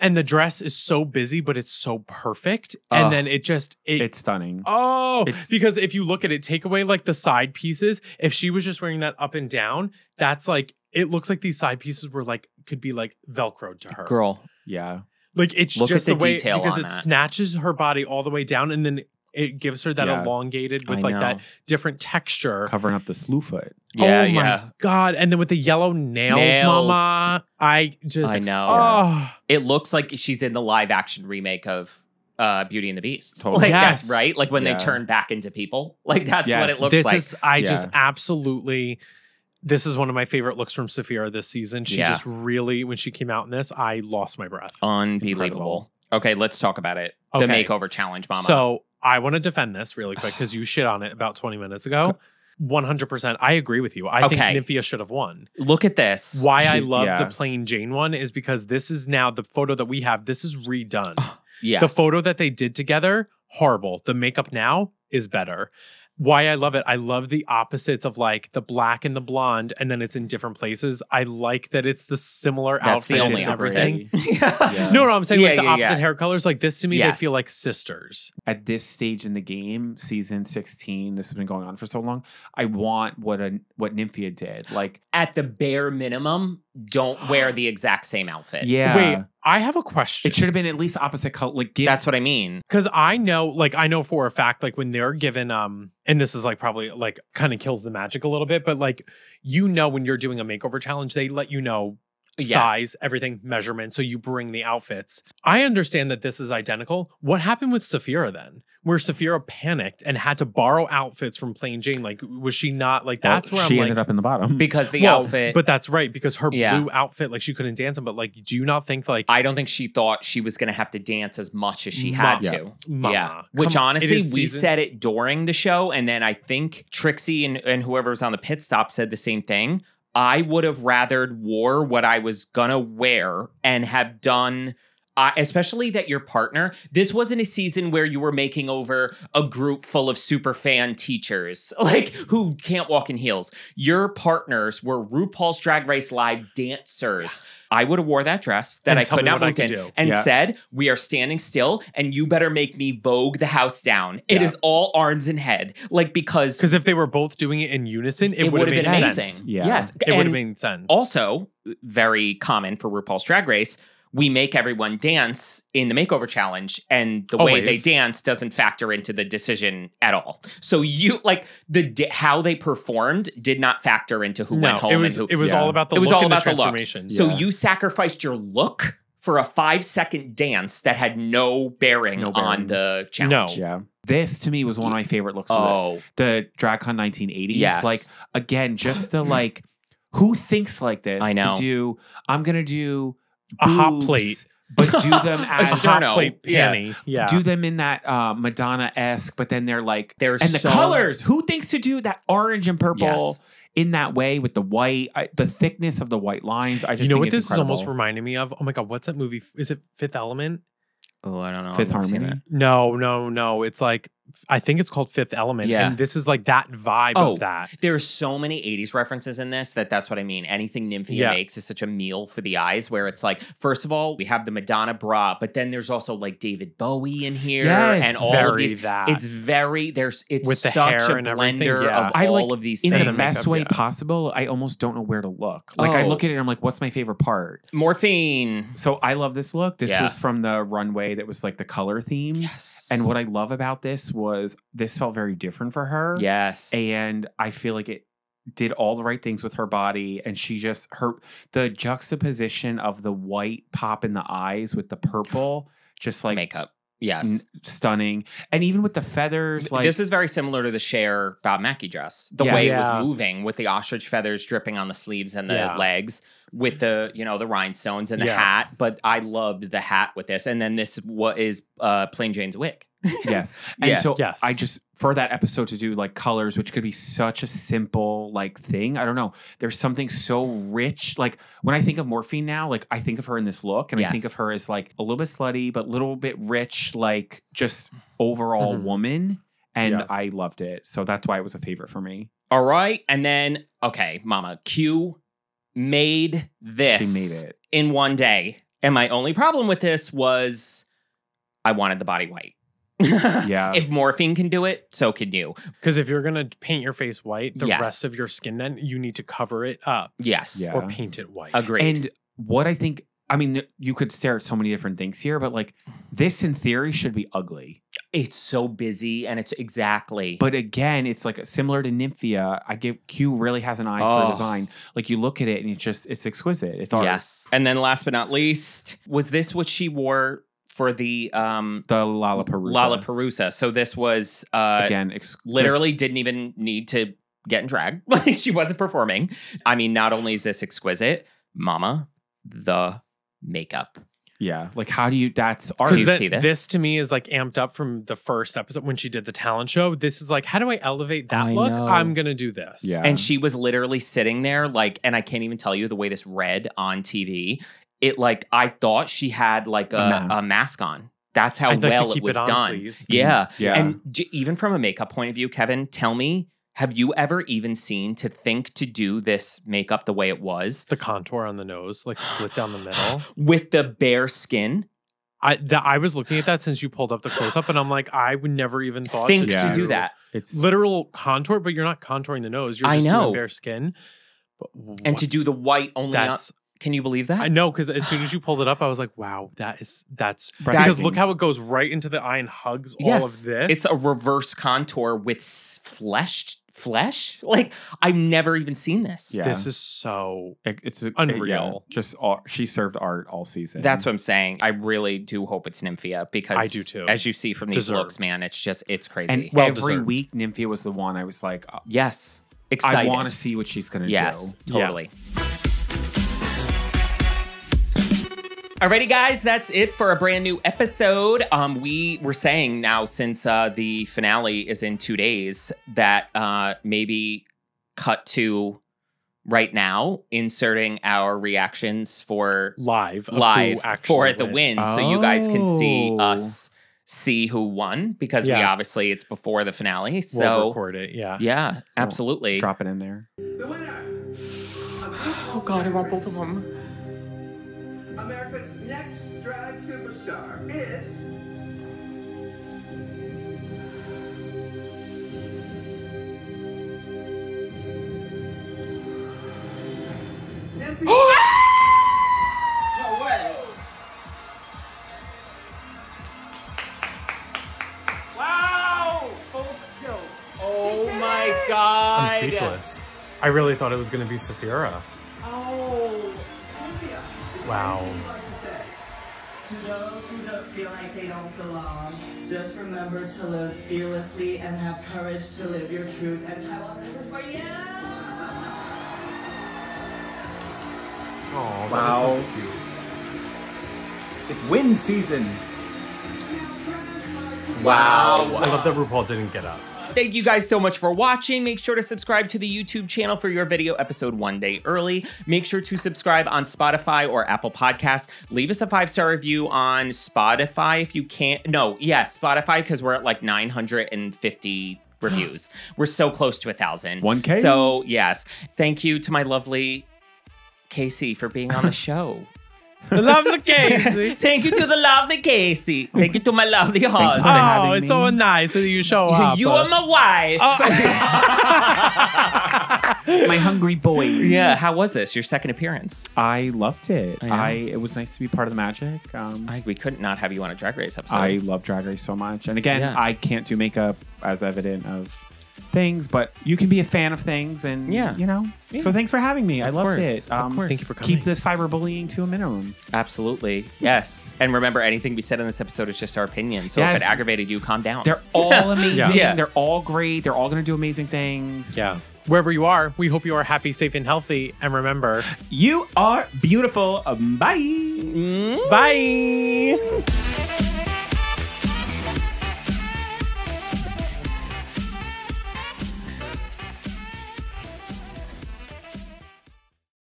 And the dress is so busy, but it's so perfect. Ugh. and then it just it It's stunning. Oh, It's- because if you look at it, take away like the side pieces. If she was just wearing that up and down, that's like it looks like these side pieces were like could be like velcroed to her. Girl. Yeah. like it's Look just the the, way because it that. snatches her body all the way down, and then it gives her that Yeah. elongated with I like know. that different texture. Covering up the slew foot. Yeah, oh yeah. my god! And then with the yellow nails, Nails. mama, I just I know. Oh, It looks like she's in the live action remake of uh, Beauty and the Beast. Totally. Like that's Yes. right. Like when Yeah. they turn back into people. Like that's Yes. what it looks this like. is I just absolutely this is one of my favorite looks from Sapphira this season. She Yeah. just really when she came out in this, I lost my breath. Unbelievable. Incredible. Okay, let's talk about it. The makeover challenge, mama. So I want to defend this really quick because you shit on it about 20 minutes ago. 100%. I agree with you. I Okay. think Nymphia should have won. look at this. Why I She's- love yeah. the Plane Jane one is because this is now the photo that we have. This is redone. Yes. The photo that they did together, horrible. The makeup now is better. Why I love it, I love the opposites of like the black and the blonde, and then it's in different places. I like that it's the similar That's the only and everything. Yeah. No, no, I'm saying Yeah, like the yeah, opposite yeah. hair colors. Like this to me, Yes. they feel like sisters. At this stage in the game, season 16, this has been going on for so long. I want what a what Nymphia did. Like, At the bare minimum, don't wear the exact same outfit. yeah. Wait, I have a question. It should have been at least opposite color. Like, give That's what I mean. because I know, like, I know for a fact, like, when they're given, um, and this is like probably like kind of kills the magic a little bit, but like, you know, when you're doing a makeover challenge, they let you know Yes. size, everything, measurement. So you bring the outfits. I understand that this is identical. What happened with Sapphira then? Where Sapphira panicked and had to borrow outfits from Plane Jane? Like, was she not like Well, that's where she I'm ended like, up in the bottom. Because the well, outfit But that's right because her Yeah. blue outfit, like, she couldn't dance in. But like, do you not think like, I don't think she thought she was going to have to dance as much as she had Ma- to. Mama, yeah. Which on, honestly, we season- said it during the show. And then I think Trixie and, and whoever was on the pit stop said the same thing. I would have rathered wore what I was to wear and have done I, especially that your partner. This wasn't a season where you were making over a group full of super fan teachers, like who can't walk in heels. Your partners were RuPaul's Drag Race live dancers. I would have wore that dress that And I tell could me not what I moved could in do. and Yeah. said, "We are standing still, and you better make me vogue the house down." It Yeah. is all arms and head, like because Because if they were both doing it in unison, it, it would have been amazing. sense. Yeah. Yes, It would have made sense. Also, very common for RuPaul's Drag Race. We make everyone dance in the makeover challenge, and the way they dance doesn't factor into the decision at all. So you like the how they performed did not factor into who no, went home it was and who. it was yeah. all about the it was look all and about the the look. transformation. So you sacrificed your look for a five second dance that had no bearing, No on the challenge. no Yeah. This to me was one of my favorite looks of Oh, the, the DragCon 1980s. Yes. Like again, just the like who thinks like this I know. to do I'm gonna do A hot plate. but do them A as sterno. hot plate Yeah. panty. Yeah. do them in that uh Madonna esque, but then they're like they're and the colors. Who thinks to do that orange and purple Yes. in that way with the white, I, the thickness of the white lines? I just you know think what it's this is almost incredible. reminding me of? Oh my god, what's that movie? Is it Fifth Element? Oh, I don't know. I've Fifth never seen Harmony. it. No, no, no. It's like I think it's called Fifth Element. Yeah. And this is like that vibe Oh, of that. There's so many 80s references in this that that's what I mean. Anything Nymphia Yeah. makes is such a meal for the eyes where it's like, first of all, we have the Madonna bra, but then there's also like David Bowie in here Yes. and all Very of these. that. It's very, there's, it's With the such hair a and blender yeah. of I all like of these in things. the best way yeah. possible. I almost don't know where to look. Like I Oh. look at it, and I'm like, what's my favorite part? Morphine. So I love this look. This Yeah. was from the runway that was like the color themes. Yes. And what I love about this was this felt very different for her. Yes. And I feel like it did all the right things with her body. And she just, her, the juxtaposition of the white pop in the eyes with the purple, just like makeup. Yes. n- stunning. And even with the feathers, like, this is very similar to the Cher Bob Mackie dress. The Yeah. way it was moving with the ostrich feathers dripping on the sleeves and the Yeah. legs, with the you know the rhinestones and the Yeah. hat. But I loved the hat with this, and then this what is uh, Plane Jane's wig. Yes. And Yeah. so Yes. I just for that episode to do like colors, which could be such a simple like thing. I don't know. There's something so rich. Like when I think of morphine now, like I think of her in this look, and I think of her as like a little bit slutty, but a little bit rich, like just overall Mhm. woman. And Yeah. I loved it. So that's why it was a favorite for me. All right, and then okay, Mama Q made this. She made it. in one day, and my only problem with this was I wanted the body white. Yeah. if morphine can do it, so can you. Because if you're gonna paint your face white, the Yes. rest of your skin then you need to cover it up Yes. Yeah. or paint it white. Agreed. And what I think, I mean, you could stare at so many different things here, but like this in theory should be ugly. it's so busy and it's exactly But again, it's like similar to Nymphia. I give Q really has an eye Oh. for design. Like you look at it and it's just it's exquisite. It's art. yes. And then last but not least, was this what she wore for the um The Lalaparuza. Lalaparuza? So this was uh again, ex- literally didn't even need to get in drag. Like she wasn't performing. I mean, not only is this exquisite, mama, the makeup. yeah. Like how do you? That's art. Do you that- see this? this to me is like amped up from the first episode when she did the talent show. This is like, how do I elevate that I look? know. I'm gonna do this. Yeah. And she was literally sitting there, like, and I can't even tell you the way this read on TV. It like I thought she had like a, A a, mask. mask. on. That's how I'd like to well it keep was on, done. please. Yeah. Mm-hmm. Yeah. And j- even from a makeup point of view, Kevin, tell me, have you ever even seen to think to do this makeup the way it was The contour on the nose, like split down the middle. with the bare skin? I that I was looking at that since you pulled up the close up, and I'm like, I would never even thought Think to, Yeah. to do that. it's literal contour, but you're not contouring the nose. You're I just know. doing bare skin. But And to do the white only on, that's can you believe that? I know because as soon as you pulled it up, I was like, wow, that is that's because look how it goes right into the eye and hugs all of this. It's a reverse contour with s- flesh flesh. Like I've never even seen this. Yeah. this is so it- it's a- Unreal. yeah, just all, she served art all season. That's what I'm saying. I really do hope it's Nymphia because I do too. As you see from these Deserved. looks, man, it's just it's crazy. and Well every deserved. week Nymphia was the one I was like, uh, yes, I want to see what she's gonna Yes, do. Yeah. totally. Alrighty, guys, that's it for a brand new episode. Um, we were saying now since uh, the finale is in two days that uh, maybe cut to right now inserting our reactions for live, of live actually for the wins. win, so you guys can see Oh. us see who won because we obviously it's before the finale. We'll So record it. Yeah. yeah, absolutely. Drop it in there. The winner. Oh god, I want both of them. America's next drag superstar is. Nymphy. Oh! No way. Wow! Full chills. Oh my it! god. I'm speechless. I really thought it was going to be Sapphira. Oh. Nymphia, is Wow. Anything you'd like to those who don't feel like they don't belong, just remember to live fearlessly and have courage to live your truth. And Taiwan, this is for you. Oh, Wow. It's win season. Wow. I love that RuPaul didn't get up. Thank you guys so much for watching. Make sure to subscribe to the YouTube channel for your video episode one day early. Make sure to subscribe on Spotify or Apple Podcast. Leave us a five star review on Spotify if you can't. No, yes, Spotify because we're at like 950 reviews. we're so close to a thousand. 1K? So yes, thank you to my lovely Casey for being on the show. Love the Casey. Thank you to the lovely Casey. Thank you to my lovely for husband. Oh, it's so nice that you show up. You are my wife. My hungry boy. Yeah, how was this? Your second appearance? I loved it. I. I, it was nice to be part of the magic. Um, I, I, we couldn't not have you on a Drag Race episode. I love Drag Race so much. And again, Yeah. I can't do makeup as evident of things, but you can be a fan of things and Yeah. you know. Yeah. So thanks for having me. I Of loved course. it. Um, Of course. Thank you for coming. Keep the cyberbullying to a minimum. Absolutely. Yes. And remember, anything we said in this episode is just our opinion. So if it aggravated you, calm down. They're all amazing. Yeah. They're all great. They're all going to do amazing things. Yeah. Wherever you are, we hope you are happy, safe, and healthy. And remember, You are beautiful. Um, bye. Mm. bye.